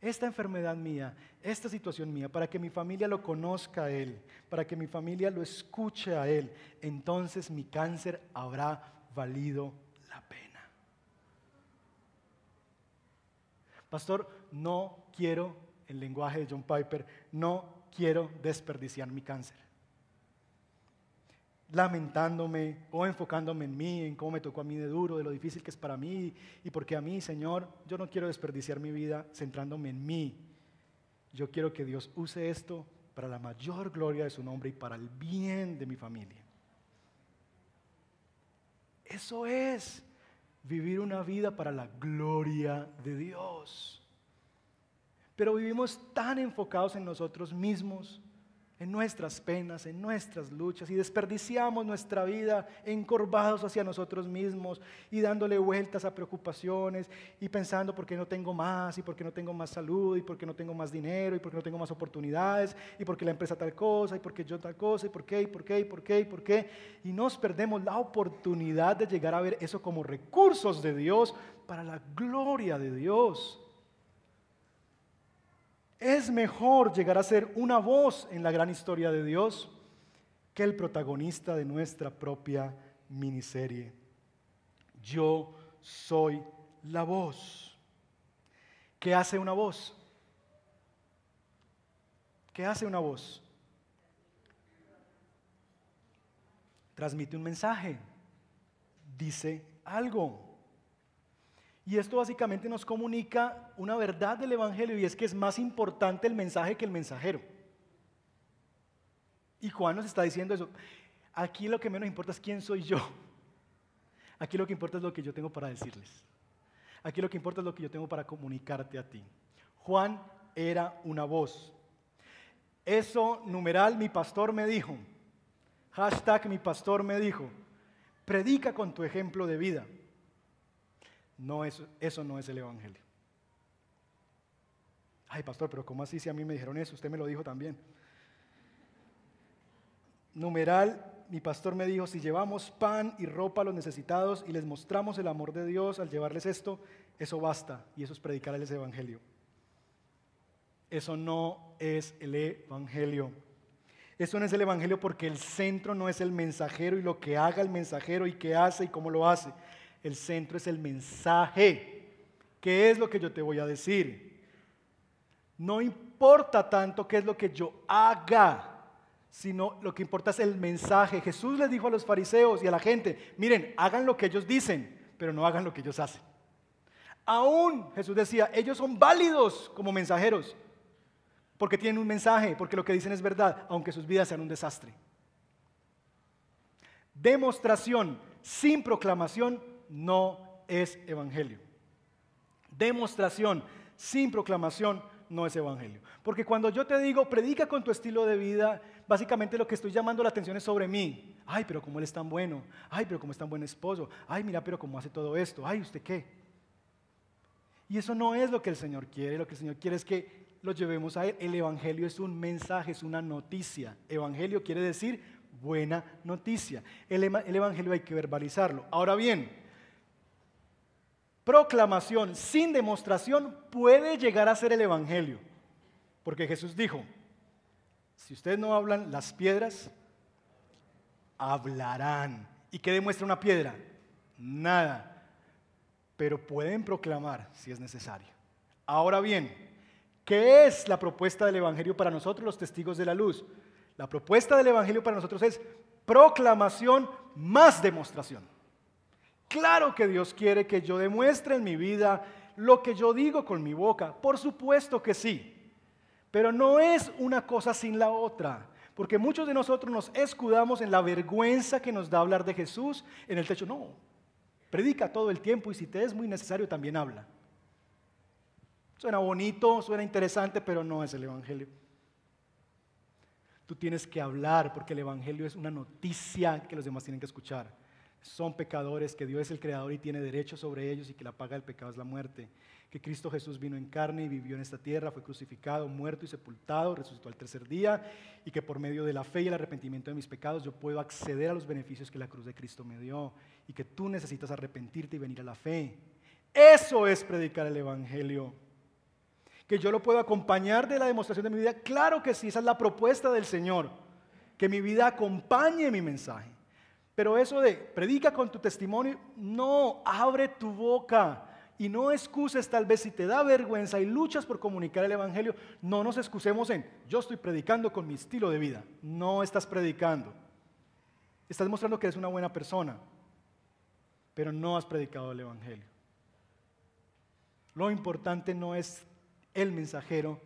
esta enfermedad mía, esta situación mía, para que mi familia lo conozca a Él, para que mi familia lo escuche a Él, entonces mi cáncer habrá valido pena. Pastor, no quiero, en lenguaje de John Piper, no quiero desperdiciar mi cáncer. Lamentándome o enfocándome en mí, en cómo me tocó a mí de duro, de lo difícil que es para mí y porque a mí, Señor, yo no quiero desperdiciar mi vida centrándome en mí. Yo quiero que Dios use esto para la mayor gloria de su nombre y para el bien de mi familia. Eso es vivir una vida para la gloria de Dios. Pero vivimos tan enfocados en nosotros mismos en nuestras penas, en nuestras luchas y desperdiciamos nuestra vida encorvados hacia nosotros mismos y dándole vueltas a preocupaciones y pensando por qué no tengo más y por qué no tengo más salud y por qué no tengo más dinero y por qué no tengo más oportunidades y por qué la empresa tal cosa y por qué yo tal cosa y por qué y por qué y por qué y por qué y nos perdemos la oportunidad de llegar a ver eso como recursos de Dios para la gloria de Dios. Es mejor llegar a ser una voz en la gran historia de Dios que el protagonista de nuestra propia miniserie. Yo soy la voz. ¿Qué hace una voz? ¿Qué hace una voz? Transmite un mensaje, dice algo. Y esto básicamente nos comunica una verdad del Evangelio y es que es más importante el mensaje que el mensajero. Y Juan nos está diciendo eso. Aquí lo que menos importa es quién soy yo. Aquí lo que importa es lo que yo tengo para decirles. Aquí lo que importa es lo que yo tengo para comunicarte a ti. Juan era una voz. Eso, numeral, mi pastor me dijo. Hashtag mi pastor me dijo. Predica con tu ejemplo de vida. No, eso, eso no es el Evangelio. Ay, pastor, pero ¿cómo así si a mí me dijeron eso? Usted me lo dijo también. numeral, mi pastor me dijo, si llevamos pan y ropa a los necesitados y les mostramos el amor de Dios al llevarles esto, eso basta y eso es predicarles el Evangelio. Eso no es el Evangelio. Eso no es el Evangelio porque el centro no es el mensajero y lo que haga el mensajero y qué hace y cómo lo hace. El centro es el mensaje. ¿Qué es lo que yo te voy a decir? No importa tanto qué es lo que yo haga sino lo que importa es el mensaje. Jesús les dijo a los fariseos y a la gente, miren, hagan lo que ellos dicen, pero no hagan lo que ellos hacen. Aún Jesús decía, ellos son válidos como mensajeros, porque tienen un mensaje, porque lo que dicen es verdad, aunque sus vidas sean un desastre. Demostración sin proclamación no es evangelio. Demostración sin proclamación no es evangelio. Porque cuando yo te digo, predica con tu estilo de vida, básicamente lo que estoy llamando la atención es sobre mí. Ay, pero como él es tan bueno. Ay, pero como es tan buen esposo. Ay, mira, pero cómo hace todo esto. Ay, ¿usted qué? Y eso no es lo que el Señor quiere. Lo que el Señor quiere es que lo llevemos a Él. El Evangelio es un mensaje, es una noticia. Evangelio quiere decir buena noticia. El Evangelio hay que verbalizarlo. Ahora bien, proclamación sin demostración puede llegar a ser el Evangelio. Porque Jesús dijo, si ustedes no hablan, las piedras hablarán. ¿Y qué demuestra una piedra? Nada. Pero pueden proclamar si es necesario. Ahora bien, ¿qué es la propuesta del Evangelio para nosotros los testigos de la luz? La propuesta del Evangelio para nosotros es proclamación más demostración. Claro que Dios quiere que yo demuestre en mi vida lo que yo digo con mi boca. Por supuesto que sí. Pero no es una cosa sin la otra. Porque muchos de nosotros nos escudamos en la vergüenza que nos da hablar de Jesús en el techo. No, predica todo el tiempo y si te es muy necesario también habla. Suena bonito, suena interesante, pero no es el Evangelio. Tú tienes que hablar porque el Evangelio es una noticia que los demás tienen que escuchar. Son pecadores, que Dios es el creador y tiene derecho sobre ellos y que la paga del pecado es la muerte que Cristo Jesús vino en carne y vivió en esta tierra, fue crucificado, muerto y sepultado, resucitó al tercer día, y que por medio de la fe y el arrepentimiento de mis pecados yo puedo acceder a los beneficios que la cruz de Cristo me dio, y que tú necesitas arrepentirte y venir a la fe. Eso es predicar el Evangelio. Que yo lo puedo acompañar de la demostración de mi vida, claro que sí, esa es la propuesta del Señor, que mi vida acompañe mi mensaje. Pero eso de predica con tu testimonio, no, abre tu boca y no excuses tal vez si te da vergüenza y luchas por comunicar el Evangelio, no nos excusemos en, yo estoy predicando con mi estilo de vida. No estás predicando. Estás mostrando que eres una buena persona, pero no has predicado el Evangelio. Lo importante no es el mensajero,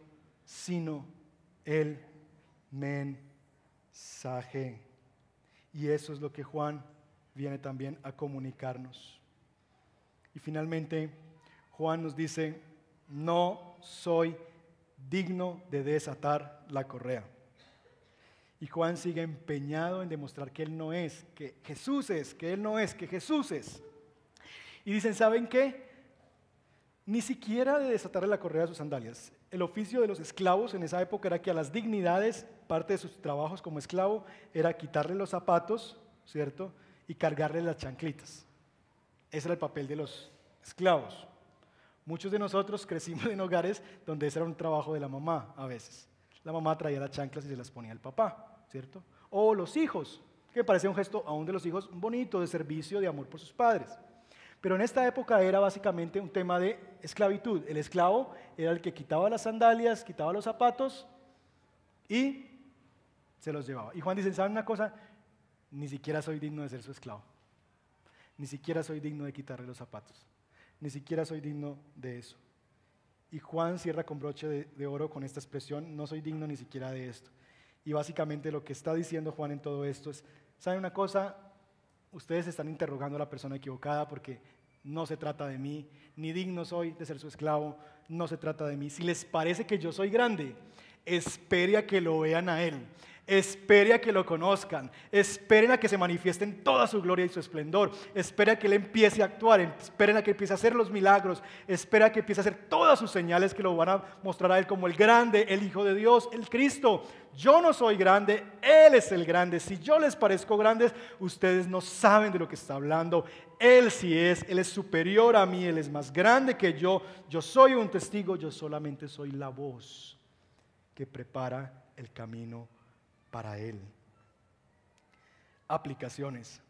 sino el mensaje. Y eso es lo que Juan viene también a comunicarnos. Y finalmente, Juan nos dice, no soy digno de desatar la correa. Y Juan sigue empeñado en demostrar que Él no es, que Jesús es, que Él no es, que Jesús es. Y dicen, ¿saben qué? Ni siquiera de desatarle la correa a sus sandalias. El oficio de los esclavos en esa época era que a las dignidades, parte de sus trabajos como esclavo, era quitarle los zapatos, ¿cierto? Y cargarle las chanclitas. Ese era el papel de los esclavos. Muchos de nosotros crecimos en hogares donde ese era un trabajo de la mamá a veces. La mamá traía las chanclas y se las ponía al papá, ¿cierto? O los hijos, que parece un gesto aún de los hijos bonito, de servicio, de amor por sus padres. Pero en esta época era básicamente un tema de esclavitud. El esclavo era el que quitaba las sandalias, quitaba los zapatos y se los llevaba. Y Juan dice, ¿saben una cosa? Ni siquiera soy digno de ser su esclavo. Ni siquiera soy digno de quitarle los zapatos. Ni siquiera soy digno de eso. Y Juan cierra con broche de, oro con esta expresión, no soy digno ni siquiera de esto. Y básicamente lo que está diciendo Juan en todo esto es, ¿saben una cosa? Ustedes están interrogando a la persona equivocada porque no se trata de mí, ni digno soy de ser su esclavo, no se trata de mí. Si les parece que yo soy grande, espere a que lo vean a Él. Espere a que lo conozcan. Esperen a que se manifieste en toda su gloria y su esplendor. Espere a que Él empiece a actuar. Esperen a que empiece a hacer los milagros. Espera a que empiece a hacer todas sus señales que lo van a mostrar a Él como el grande, el Hijo de Dios, el Cristo. Yo no soy grande, Él es el grande. Si yo les parezco grandes, ustedes no saben de lo que está hablando. Él sí es, Él es superior a mí, Él es más grande que yo. Yo soy un testigo, yo solamente soy la voz que prepara el camino para Él. Aplicaciones.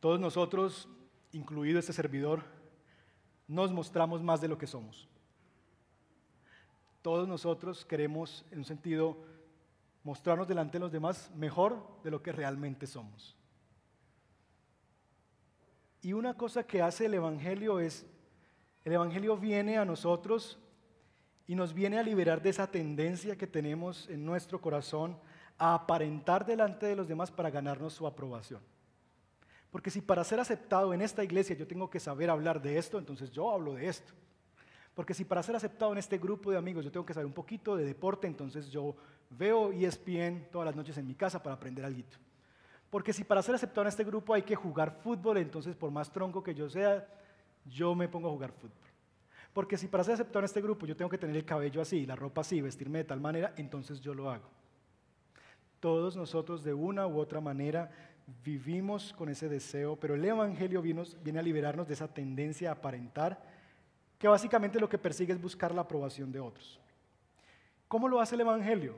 Todos nosotros, incluido este servidor, nos mostramos más de lo que somos. Todos nosotros queremos, en un sentido, mostrarnos delante de los demás mejor de lo que realmente somos. Y una cosa que hace el Evangelio es, el Evangelio viene a nosotros y nos viene a liberar de esa tendencia que tenemos en nuestro corazón a aparentar delante de los demás para ganarnos su aprobación. Porque si para ser aceptado en esta iglesia yo tengo que saber hablar de esto, entonces yo hablo de esto. Porque si para ser aceptado en este grupo de amigos yo tengo que saber un poquito de deporte, entonces yo veo ESPN todas las noches en mi casa para aprender algo. Porque si para ser aceptado en este grupo hay que jugar fútbol, entonces por más tronco que yo sea, yo me pongo a jugar fútbol. Porque si para ser aceptado en este grupo yo tengo que tener el cabello así, la ropa así, vestirme de tal manera, entonces yo lo hago. Todos nosotros de una u otra manera vivimos con ese deseo, pero el Evangelio viene a liberarnos de esa tendencia a aparentar que básicamente lo que persigue es buscar la aprobación de otros. ¿Cómo lo hace el Evangelio?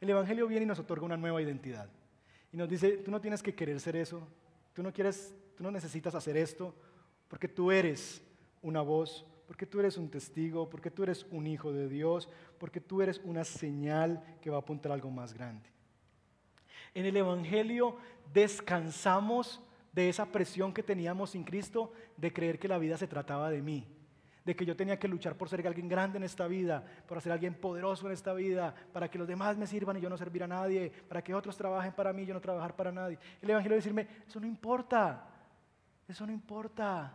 El Evangelio viene y nos otorga una nueva identidad. Y nos dice, tú no tienes que querer ser eso, tú no, quieres, tú no necesitas hacer esto, porque tú eres una voz, porque tú eres un testigo, porque tú eres un hijo de Dios, porque tú eres una señal que va a apuntar a algo más grande. En el Evangelio descansamos de esa presión que teníamos sin Cristo de creer que la vida se trataba de mí, de que yo tenía que luchar por ser alguien grande en esta vida, por ser alguien poderoso en esta vida, para que los demás me sirvan y yo no servir a nadie, para que otros trabajen para mí y yo no trabajar para nadie. El Evangelio decirme, eso no importa, eso no importa.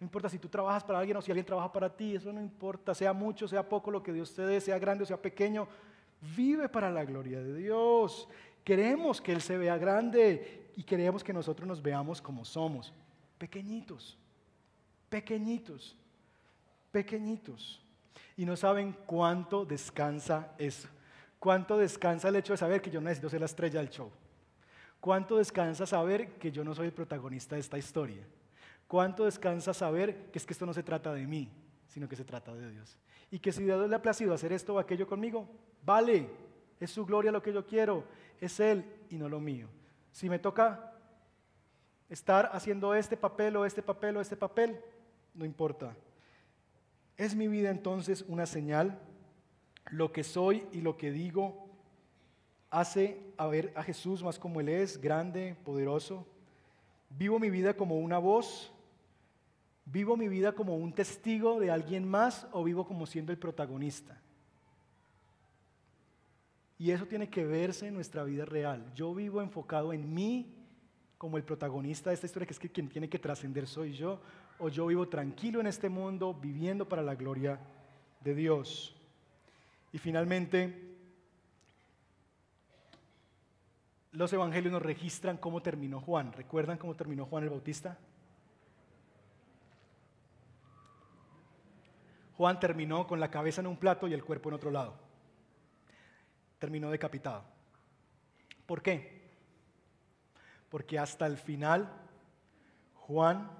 No importa si tú trabajas para alguien o si alguien trabaja para ti, eso no importa, sea mucho, sea poco lo que Dios te dé, sea grande o sea pequeño, vive para la gloria de Dios. Queremos que Él se vea grande y queremos que nosotros nos veamos como somos, pequeñitos, pequeñitos pequeñitos. Y no saben cuánto descansa eso. Cuánto descansa el hecho de saber que yo necesito ser la estrella del show. Cuánto descansa saber que yo no soy el protagonista de esta historia. Cuánto descansa saber que es que esto no se trata de mí, sino que se trata de Dios. Y que si Dios le ha placido hacer esto o aquello conmigo, vale, es su gloria lo que yo quiero, es Él y no lo mío. Si me toca estar haciendo este papel o este papel o este papel, no importa. ¿Es mi vida entonces una señal? Lo que soy y lo que digo hace a ver a Jesús más como Él es, grande, poderoso. Vivo mi vida como una voz. ¿Vivo mi vida como un testigo de alguien más o vivo como siendo el protagonista? Y eso tiene que verse en nuestra vida real. Yo vivo enfocado en mí como el protagonista de esta historia, que es que quien tiene que trascender soy yo, o yo vivo tranquilo en este mundo, viviendo para la gloria de Dios. Y finalmente, los evangelios nos registran cómo terminó Juan. ¿Recuerdan cómo terminó Juan el Bautista? Juan terminó con la cabeza en un plato y el cuerpo en otro lado. Terminó decapitado. ¿Por qué? Porque hasta el final Juan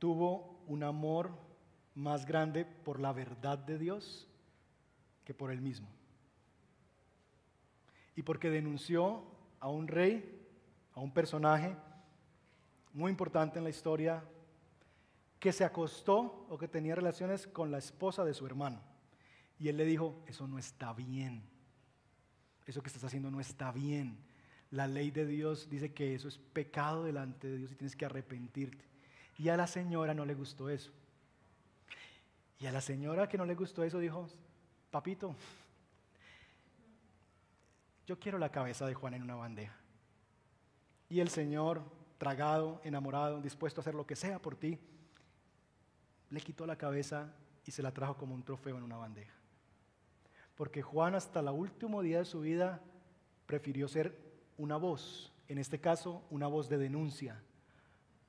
tuvo un amor más grande por la verdad de Dios que por él mismo. Y porque denunció a un rey, a un personaje muy importante en la historia, que se acostó o que tenía relaciones con la esposa de su hermano. Y él le dijo, eso no está bien. Eso que estás haciendo no está bien. La ley de Dios dice que eso es pecado delante de Dios y tienes que arrepentirte. Y a la señora no le gustó eso. Y a la señora que no le gustó eso dijo, papito, yo quiero la cabeza de Juan en una bandeja. Y el Señor, tragado, enamorado, dispuesto a hacer lo que sea por ti, le quitó la cabeza y se la trajo como un trofeo en una bandeja. Porque Juan hasta el último día de su vida prefirió ser una voz, en este caso una voz de denuncia,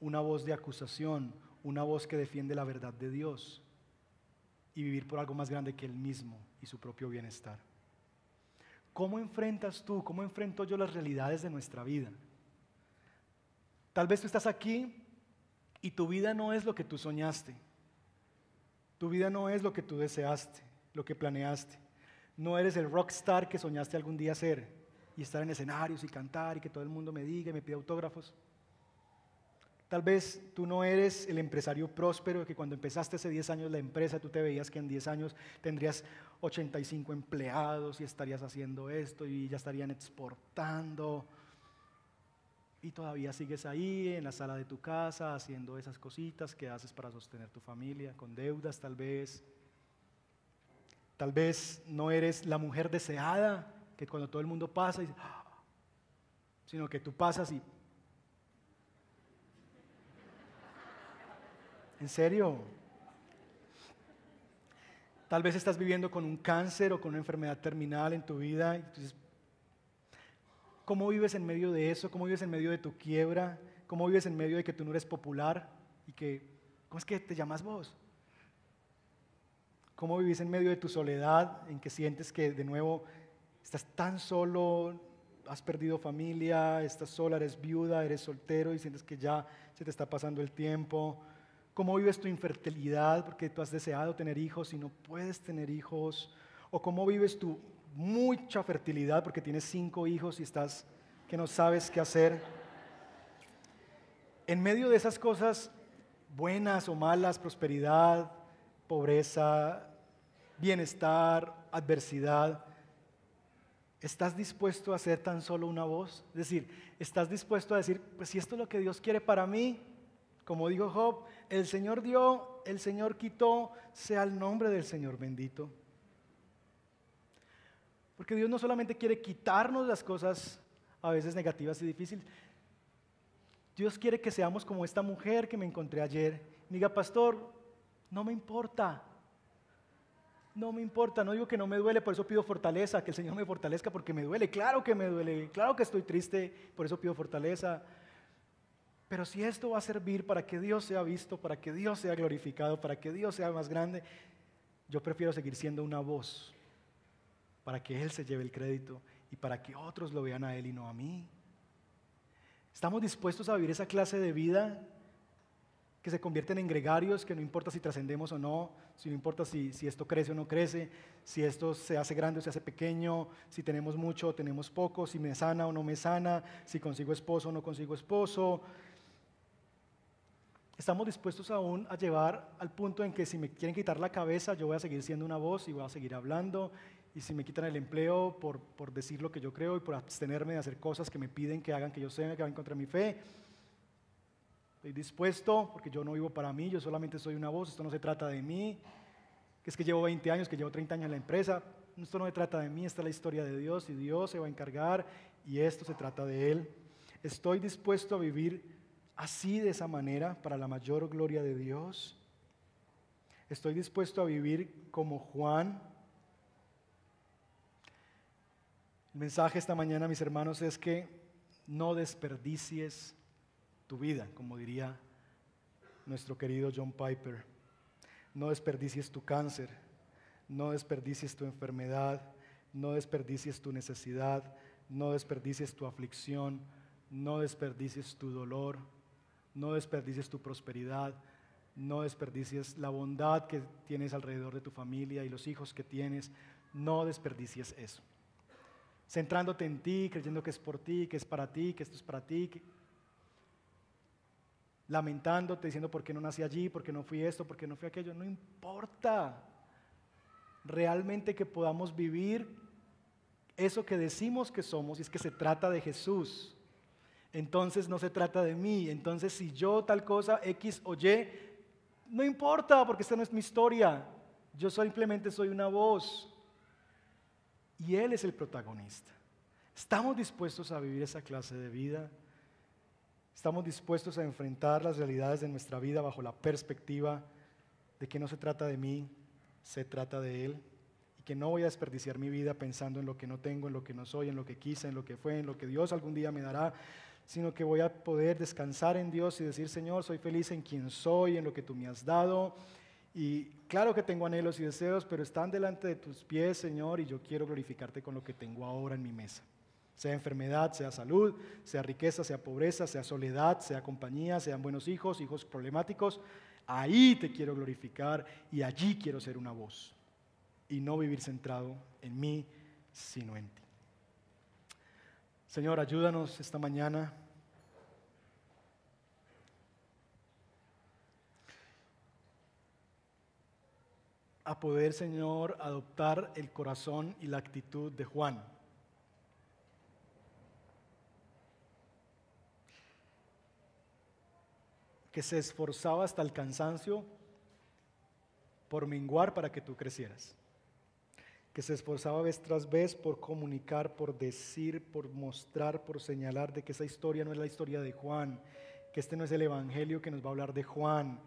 una voz de acusación, una voz que defiende la verdad de Dios y vivir por algo más grande que él mismo y su propio bienestar. ¿Cómo enfrentas tú, cómo enfrento yo las realidades de nuestra vida? Tal vez tú estás aquí y tu vida no es lo que tú soñaste. Tu vida no es lo que tú deseaste, lo que planeaste. No eres el rockstar que soñaste algún día ser y estar en escenarios y cantar y que todo el mundo me diga y me pida autógrafos. Tal vez tú no eres el empresario próspero que cuando empezaste hace 10 años la empresa, tú te veías que en 10 años tendrías 85 empleados y estarías haciendo esto y ya estarían exportando. Y todavía sigues ahí en la sala de tu casa haciendo esas cositas que haces para sostener tu familia, con deudas tal vez. Tal vez no eres la mujer deseada que cuando todo el mundo pasa, sino que tú pasas y ¿En serio? Tal vez estás viviendo con un cáncer o con una enfermedad terminal en tu vida. Entonces, ¿Cómo vives en medio de eso? ¿Cómo vives en medio de tu quiebra? ¿Cómo vives en medio de que tú no eres popular? ¿Y que, cómo es que te llamas vos? ¿Cómo vives en medio de tu soledad, en que sientes que de nuevo estás tan solo, has perdido familia, estás sola, eres viuda, eres soltero y sientes que ya se te está pasando el tiempo? cómo vives tu infertilidad porque tú has deseado tener hijos y no puedes tener hijos, o cómo vives tu mucha fertilidad porque tienes cinco hijos y estás que no sabes qué hacer. En medio de esas cosas buenas o malas, prosperidad, pobreza, bienestar, adversidad, ¿estás dispuesto a ser tan solo una voz? Es decir, ¿estás dispuesto a decir, pues si esto es lo que Dios quiere para mí, como dijo Job, el Señor dio, el Señor quitó, sea el nombre del Señor bendito. Porque Dios no solamente quiere quitarnos las cosas a veces negativas y difíciles, Dios quiere que seamos como esta mujer que me encontré ayer. Diga, pastor, no me importa. No me importa, no digo que no me duele, por eso pido fortaleza, que el Señor me fortalezca porque me duele. Claro que me duele, claro que estoy triste, por eso pido fortaleza. Pero si esto va a servir para que Dios sea visto, para que Dios sea glorificado, para que Dios sea más grande, yo prefiero seguir siendo una voz para que Él se lleve el crédito y para que otros lo vean a Él y no a mí. ¿Estamos dispuestos a vivir esa clase de vida que se convierten en gregarios, que no importa si trascendemos o no, si no importa si, si, esto crece o no crece, si esto se hace grande o se hace pequeño, si tenemos mucho o tenemos poco, si me sana o no me sana, si consigo esposo o no consigo esposo, Estamos dispuestos aún a llevar al punto en que si me quieren quitar la cabeza, yo voy a seguir siendo una voz y voy a seguir hablando. Y si me quitan el empleo por, por decir lo que yo creo y por abstenerme de hacer cosas que me piden que hagan que yo sea, que vayan contra mi fe, estoy dispuesto porque yo no vivo para mí, yo solamente soy una voz, esto no se trata de mí, que es que llevo 20 años, que llevo 30 años en la empresa, esto no se trata de mí, esta es la historia de Dios y Dios se va a encargar y esto se trata de Él. Estoy dispuesto a vivir así de esa manera para la mayor gloria de Dios? ¿Estoy dispuesto a vivir como Juan? El mensaje esta mañana, mis hermanos, es que no desperdicies tu vida, como diría nuestro querido John Piper. No desperdicies tu cáncer, no desperdicies tu enfermedad, no desperdicies tu necesidad, no desperdicies tu aflicción, no desperdicies tu dolor, no desperdicies tu prosperidad, no desperdicies la bondad que tienes alrededor de tu familia y los hijos que tienes, no desperdicies eso. Centrándote en ti, creyendo que es por ti, que es para ti, que esto es para ti, lamentándote, diciendo por qué no nací allí, por qué no fui esto, por qué no fui aquello, no importa. Realmente que podamos vivir eso que decimos que somos y es que se trata de Jesús entonces no se trata de mí. Entonces si yo tal cosa, X o Y, no importa porque esta no es mi historia. Yo simplemente soy una voz. Y Él es el protagonista. ¿Estamos dispuestos a vivir esa clase de vida? ¿Estamos dispuestos a enfrentar las realidades de nuestra vida bajo la perspectiva de que no se trata de mí, se trata de Él? Y que no voy a desperdiciar mi vida pensando en lo que no tengo, en lo que no soy, en lo que quise, en lo que fue, en lo que Dios algún día me dará, sino que voy a poder descansar en Dios y decir, Señor, soy feliz en quien soy, en lo que tú me has dado. Y claro que tengo anhelos y deseos, pero están delante de tus pies, Señor, y yo quiero glorificarte con lo que tengo ahora en mi mesa. Sea enfermedad, sea salud, sea riqueza, sea pobreza, sea soledad, sea compañía, sean buenos hijos, hijos problemáticos. Ahí te quiero glorificar y allí quiero ser una voz y no vivir centrado en mí, sino en ti. Señor, ayúdanos esta mañana. A poder, Señor, adoptar el corazón y la actitud de Juan. que se esforzaba hasta el cansancio por menguar para que tú crecieras que se esforzaba vez tras vez por comunicar, por decir, por mostrar, por señalar de que esa historia no es la historia de Juan, que este no es el Evangelio que nos va a hablar de Juan,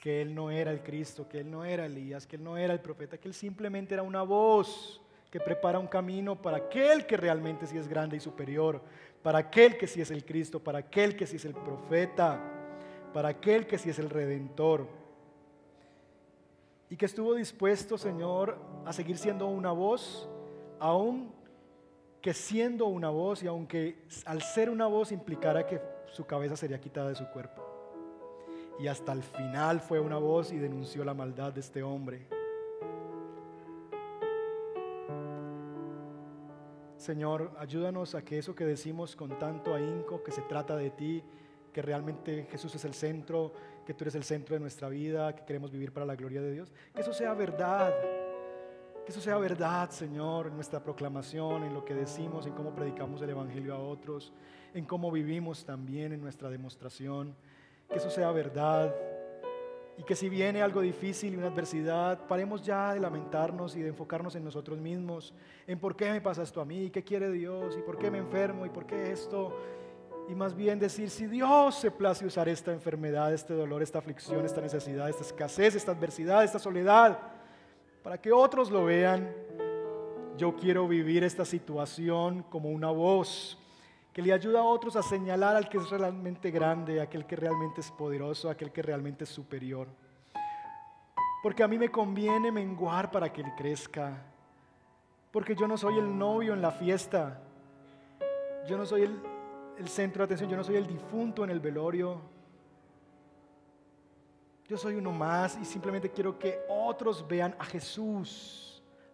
que él no era el Cristo, que él no era Elías, que él no era el profeta, que él simplemente era una voz que prepara un camino para aquel que realmente sí es grande y superior, para aquel que sí es el Cristo, para aquel que sí es el profeta, para aquel que sí es el redentor y que estuvo dispuesto, Señor, a seguir siendo una voz, aun que siendo una voz y aunque al ser una voz implicara que su cabeza sería quitada de su cuerpo. Y hasta el final fue una voz y denunció la maldad de este hombre. Señor, ayúdanos a que eso que decimos con tanto ahínco, que se trata de ti, que realmente Jesús es el centro, que tú eres el centro de nuestra vida, que queremos vivir para la gloria de Dios. Que eso sea verdad. Que eso sea verdad, Señor, en nuestra proclamación, en lo que decimos, en cómo predicamos el Evangelio a otros, en cómo vivimos también en nuestra demostración. Que eso sea verdad. Y que si viene algo difícil y una adversidad, paremos ya de lamentarnos y de enfocarnos en nosotros mismos, en por qué me pasa esto a mí, qué quiere Dios, y por qué me enfermo, y por qué esto, y más bien decir, si Dios se place usar esta enfermedad, este dolor, esta aflicción, esta necesidad, esta escasez, esta adversidad, esta soledad, para que otros lo vean, yo quiero vivir esta situación como una voz que le ayuda a otros a señalar al que es realmente grande, aquel que realmente es poderoso, aquel que realmente es superior. Porque a mí me conviene menguar para que él crezca. Porque yo no soy el novio en la fiesta. Yo no soy el, el centro de atención, yo no soy el difunto en el velorio. Yo soy uno más y simplemente quiero que otros vean a Jesús,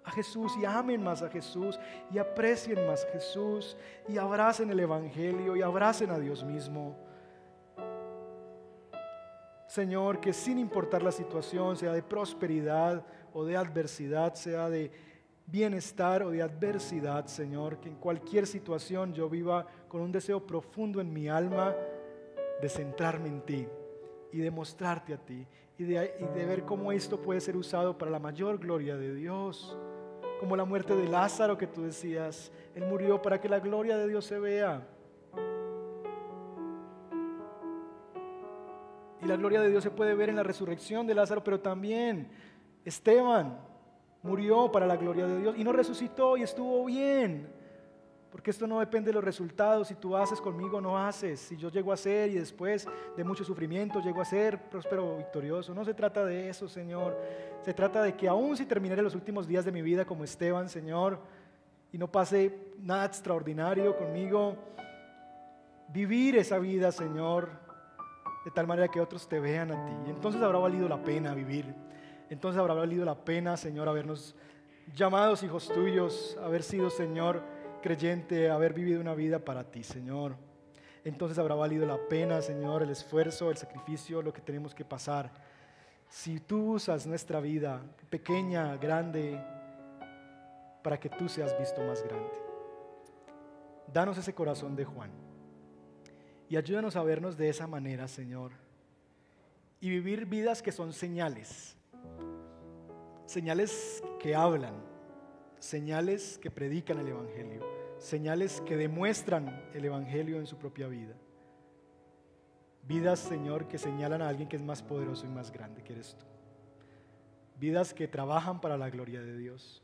a Jesús y amen más a Jesús y aprecien más a Jesús y abracen el Evangelio y abracen a Dios mismo. Señor, que sin importar la situación, sea de prosperidad o de adversidad, sea de bienestar o de adversidad, Señor, que en cualquier situación yo viva con un deseo profundo en mi alma de centrarme en ti y de mostrarte a ti y de, y de ver cómo esto puede ser usado para la mayor gloria de Dios. Como la muerte de Lázaro que tú decías, Él murió para que la gloria de Dios se vea. Y la gloria de Dios se puede ver en la resurrección de Lázaro, pero también Esteban, murió para la gloria de Dios y no resucitó y estuvo bien. Porque esto no depende de los resultados, si tú haces conmigo no haces, si yo llego a ser y después de mucho sufrimiento llego a ser próspero victorioso. No se trata de eso, Señor. Se trata de que aún si terminaré los últimos días de mi vida como Esteban, Señor, y no pase nada extraordinario conmigo, vivir esa vida, Señor, de tal manera que otros te vean a ti. Y entonces habrá valido la pena vivir entonces habrá valido la pena, Señor, habernos llamados hijos tuyos, haber sido, Señor, creyente, haber vivido una vida para ti, Señor. Entonces habrá valido la pena, Señor, el esfuerzo, el sacrificio, lo que tenemos que pasar. Si tú usas nuestra vida, pequeña, grande, para que tú seas visto más grande. Danos ese corazón de Juan y ayúdanos a vernos de esa manera, Señor, y vivir vidas que son señales Señales que hablan, señales que predican el Evangelio, señales que demuestran el Evangelio en su propia vida. Vidas, Señor, que señalan a alguien que es más poderoso y más grande que eres tú. Vidas que trabajan para la gloria de Dios.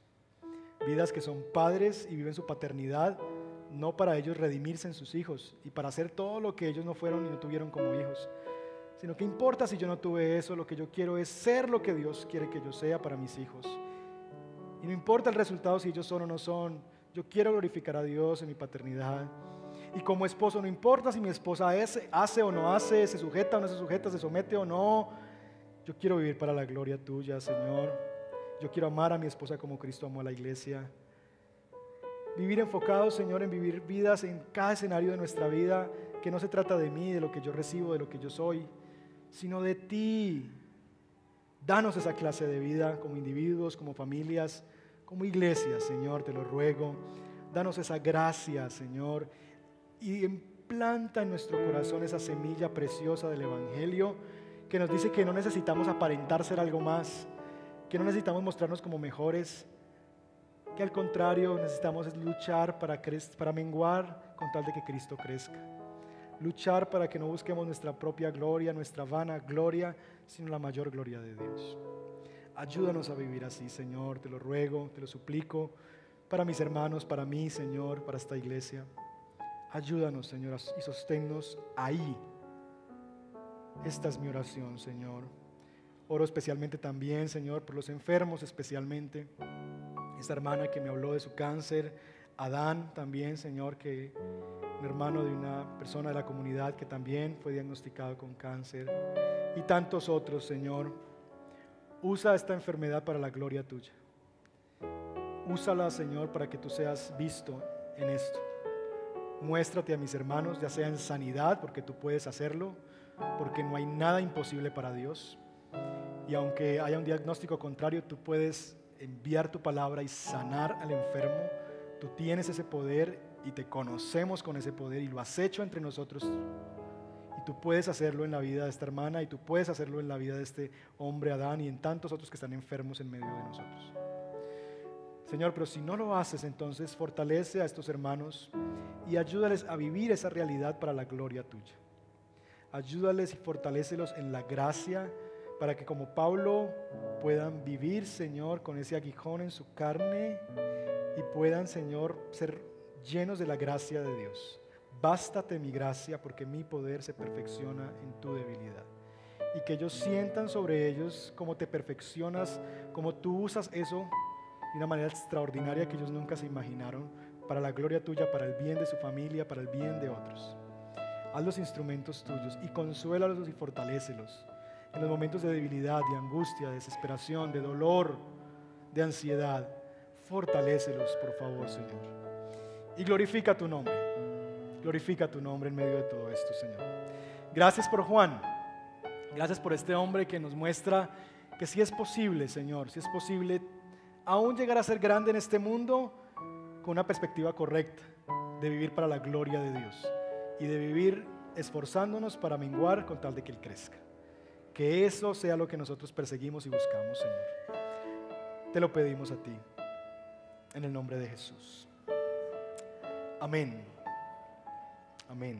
vidas que son padres y viven su paternidad no para ellos redimirse en sus hijos y para hacer todo lo que ellos no fueron y no tuvieron como hijos, sino que importa si yo no tuve eso, lo que yo quiero es ser lo que Dios quiere que yo sea para mis hijos. Y no importa el resultado si ellos son o no son, yo quiero glorificar a Dios en mi paternidad. Y como esposo, no importa si mi esposa hace o no hace, se sujeta o no se sujeta, se somete o no, yo quiero vivir para la gloria tuya, Señor. Yo quiero amar a mi esposa como Cristo amó a la iglesia. Vivir enfocado, Señor, en vivir vidas en cada escenario de nuestra vida, que no se trata de mí, de lo que yo recibo, de lo que yo soy, sino de ti. Danos esa clase de vida como individuos, como familias, como iglesias, Señor, te lo ruego. Danos esa gracia, Señor, y implanta en nuestro corazón esa semilla preciosa del Evangelio que nos dice que no necesitamos aparentar ser algo más, que no necesitamos mostrarnos como mejores, que al contrario necesitamos luchar para, para menguar con tal de que Cristo crezca. Luchar para que no busquemos nuestra propia gloria, nuestra vana gloria, sino la mayor gloria de Dios. Ayúdanos a vivir así, Señor, te lo ruego, te lo suplico, para mis hermanos, para mí, Señor, para esta iglesia. Ayúdanos, Señor, y sosténnos ahí. Esta es mi oración, Señor. Oro especialmente también, Señor, por los enfermos, especialmente. Esta hermana que me habló de su cáncer. Adán también, Señor, que un hermano de una persona de la comunidad que también fue diagnosticado con cáncer. Y tantos otros, Señor. Usa esta enfermedad para la gloria tuya. Úsala, Señor, para que tú seas visto en esto. Muéstrate a mis hermanos, ya sea en sanidad, porque tú puedes hacerlo, porque no hay nada imposible para Dios. Y aunque haya un diagnóstico contrario, tú puedes enviar tu palabra y sanar al enfermo. Tú tienes ese poder y te conocemos con ese poder y lo has hecho entre nosotros. Tú puedes hacerlo en la vida de esta hermana y tú puedes hacerlo en la vida de este hombre Adán y en tantos otros que están enfermos en medio de nosotros. Señor, pero si no lo haces, entonces fortalece a estos hermanos y ayúdales a vivir esa realidad para la gloria tuya. Ayúdales y fortalecelos en la gracia para que como Pablo puedan vivir, Señor, con ese aguijón en su carne y puedan, Señor, ser llenos de la gracia de Dios. Bástate mi gracia porque mi poder se perfecciona en tu debilidad. Y que ellos sientan sobre ellos cómo te perfeccionas, cómo tú usas eso de una manera extraordinaria que ellos nunca se imaginaron, para la gloria tuya, para el bien de su familia, para el bien de otros. Haz los instrumentos tuyos y consuélalos y fortalécelos en los momentos de debilidad, de angustia, de desesperación, de dolor, de ansiedad. Fortalécelos, por favor, Señor. Y glorifica tu nombre. Glorifica tu nombre en medio de todo esto, Señor. Gracias por Juan. Gracias por este hombre que nos muestra que si es posible, Señor, si es posible aún llegar a ser grande en este mundo con una perspectiva correcta de vivir para la gloria de Dios y de vivir esforzándonos para menguar con tal de que Él crezca. Que eso sea lo que nosotros perseguimos y buscamos, Señor. Te lo pedimos a ti, en el nombre de Jesús. Amén. Amén.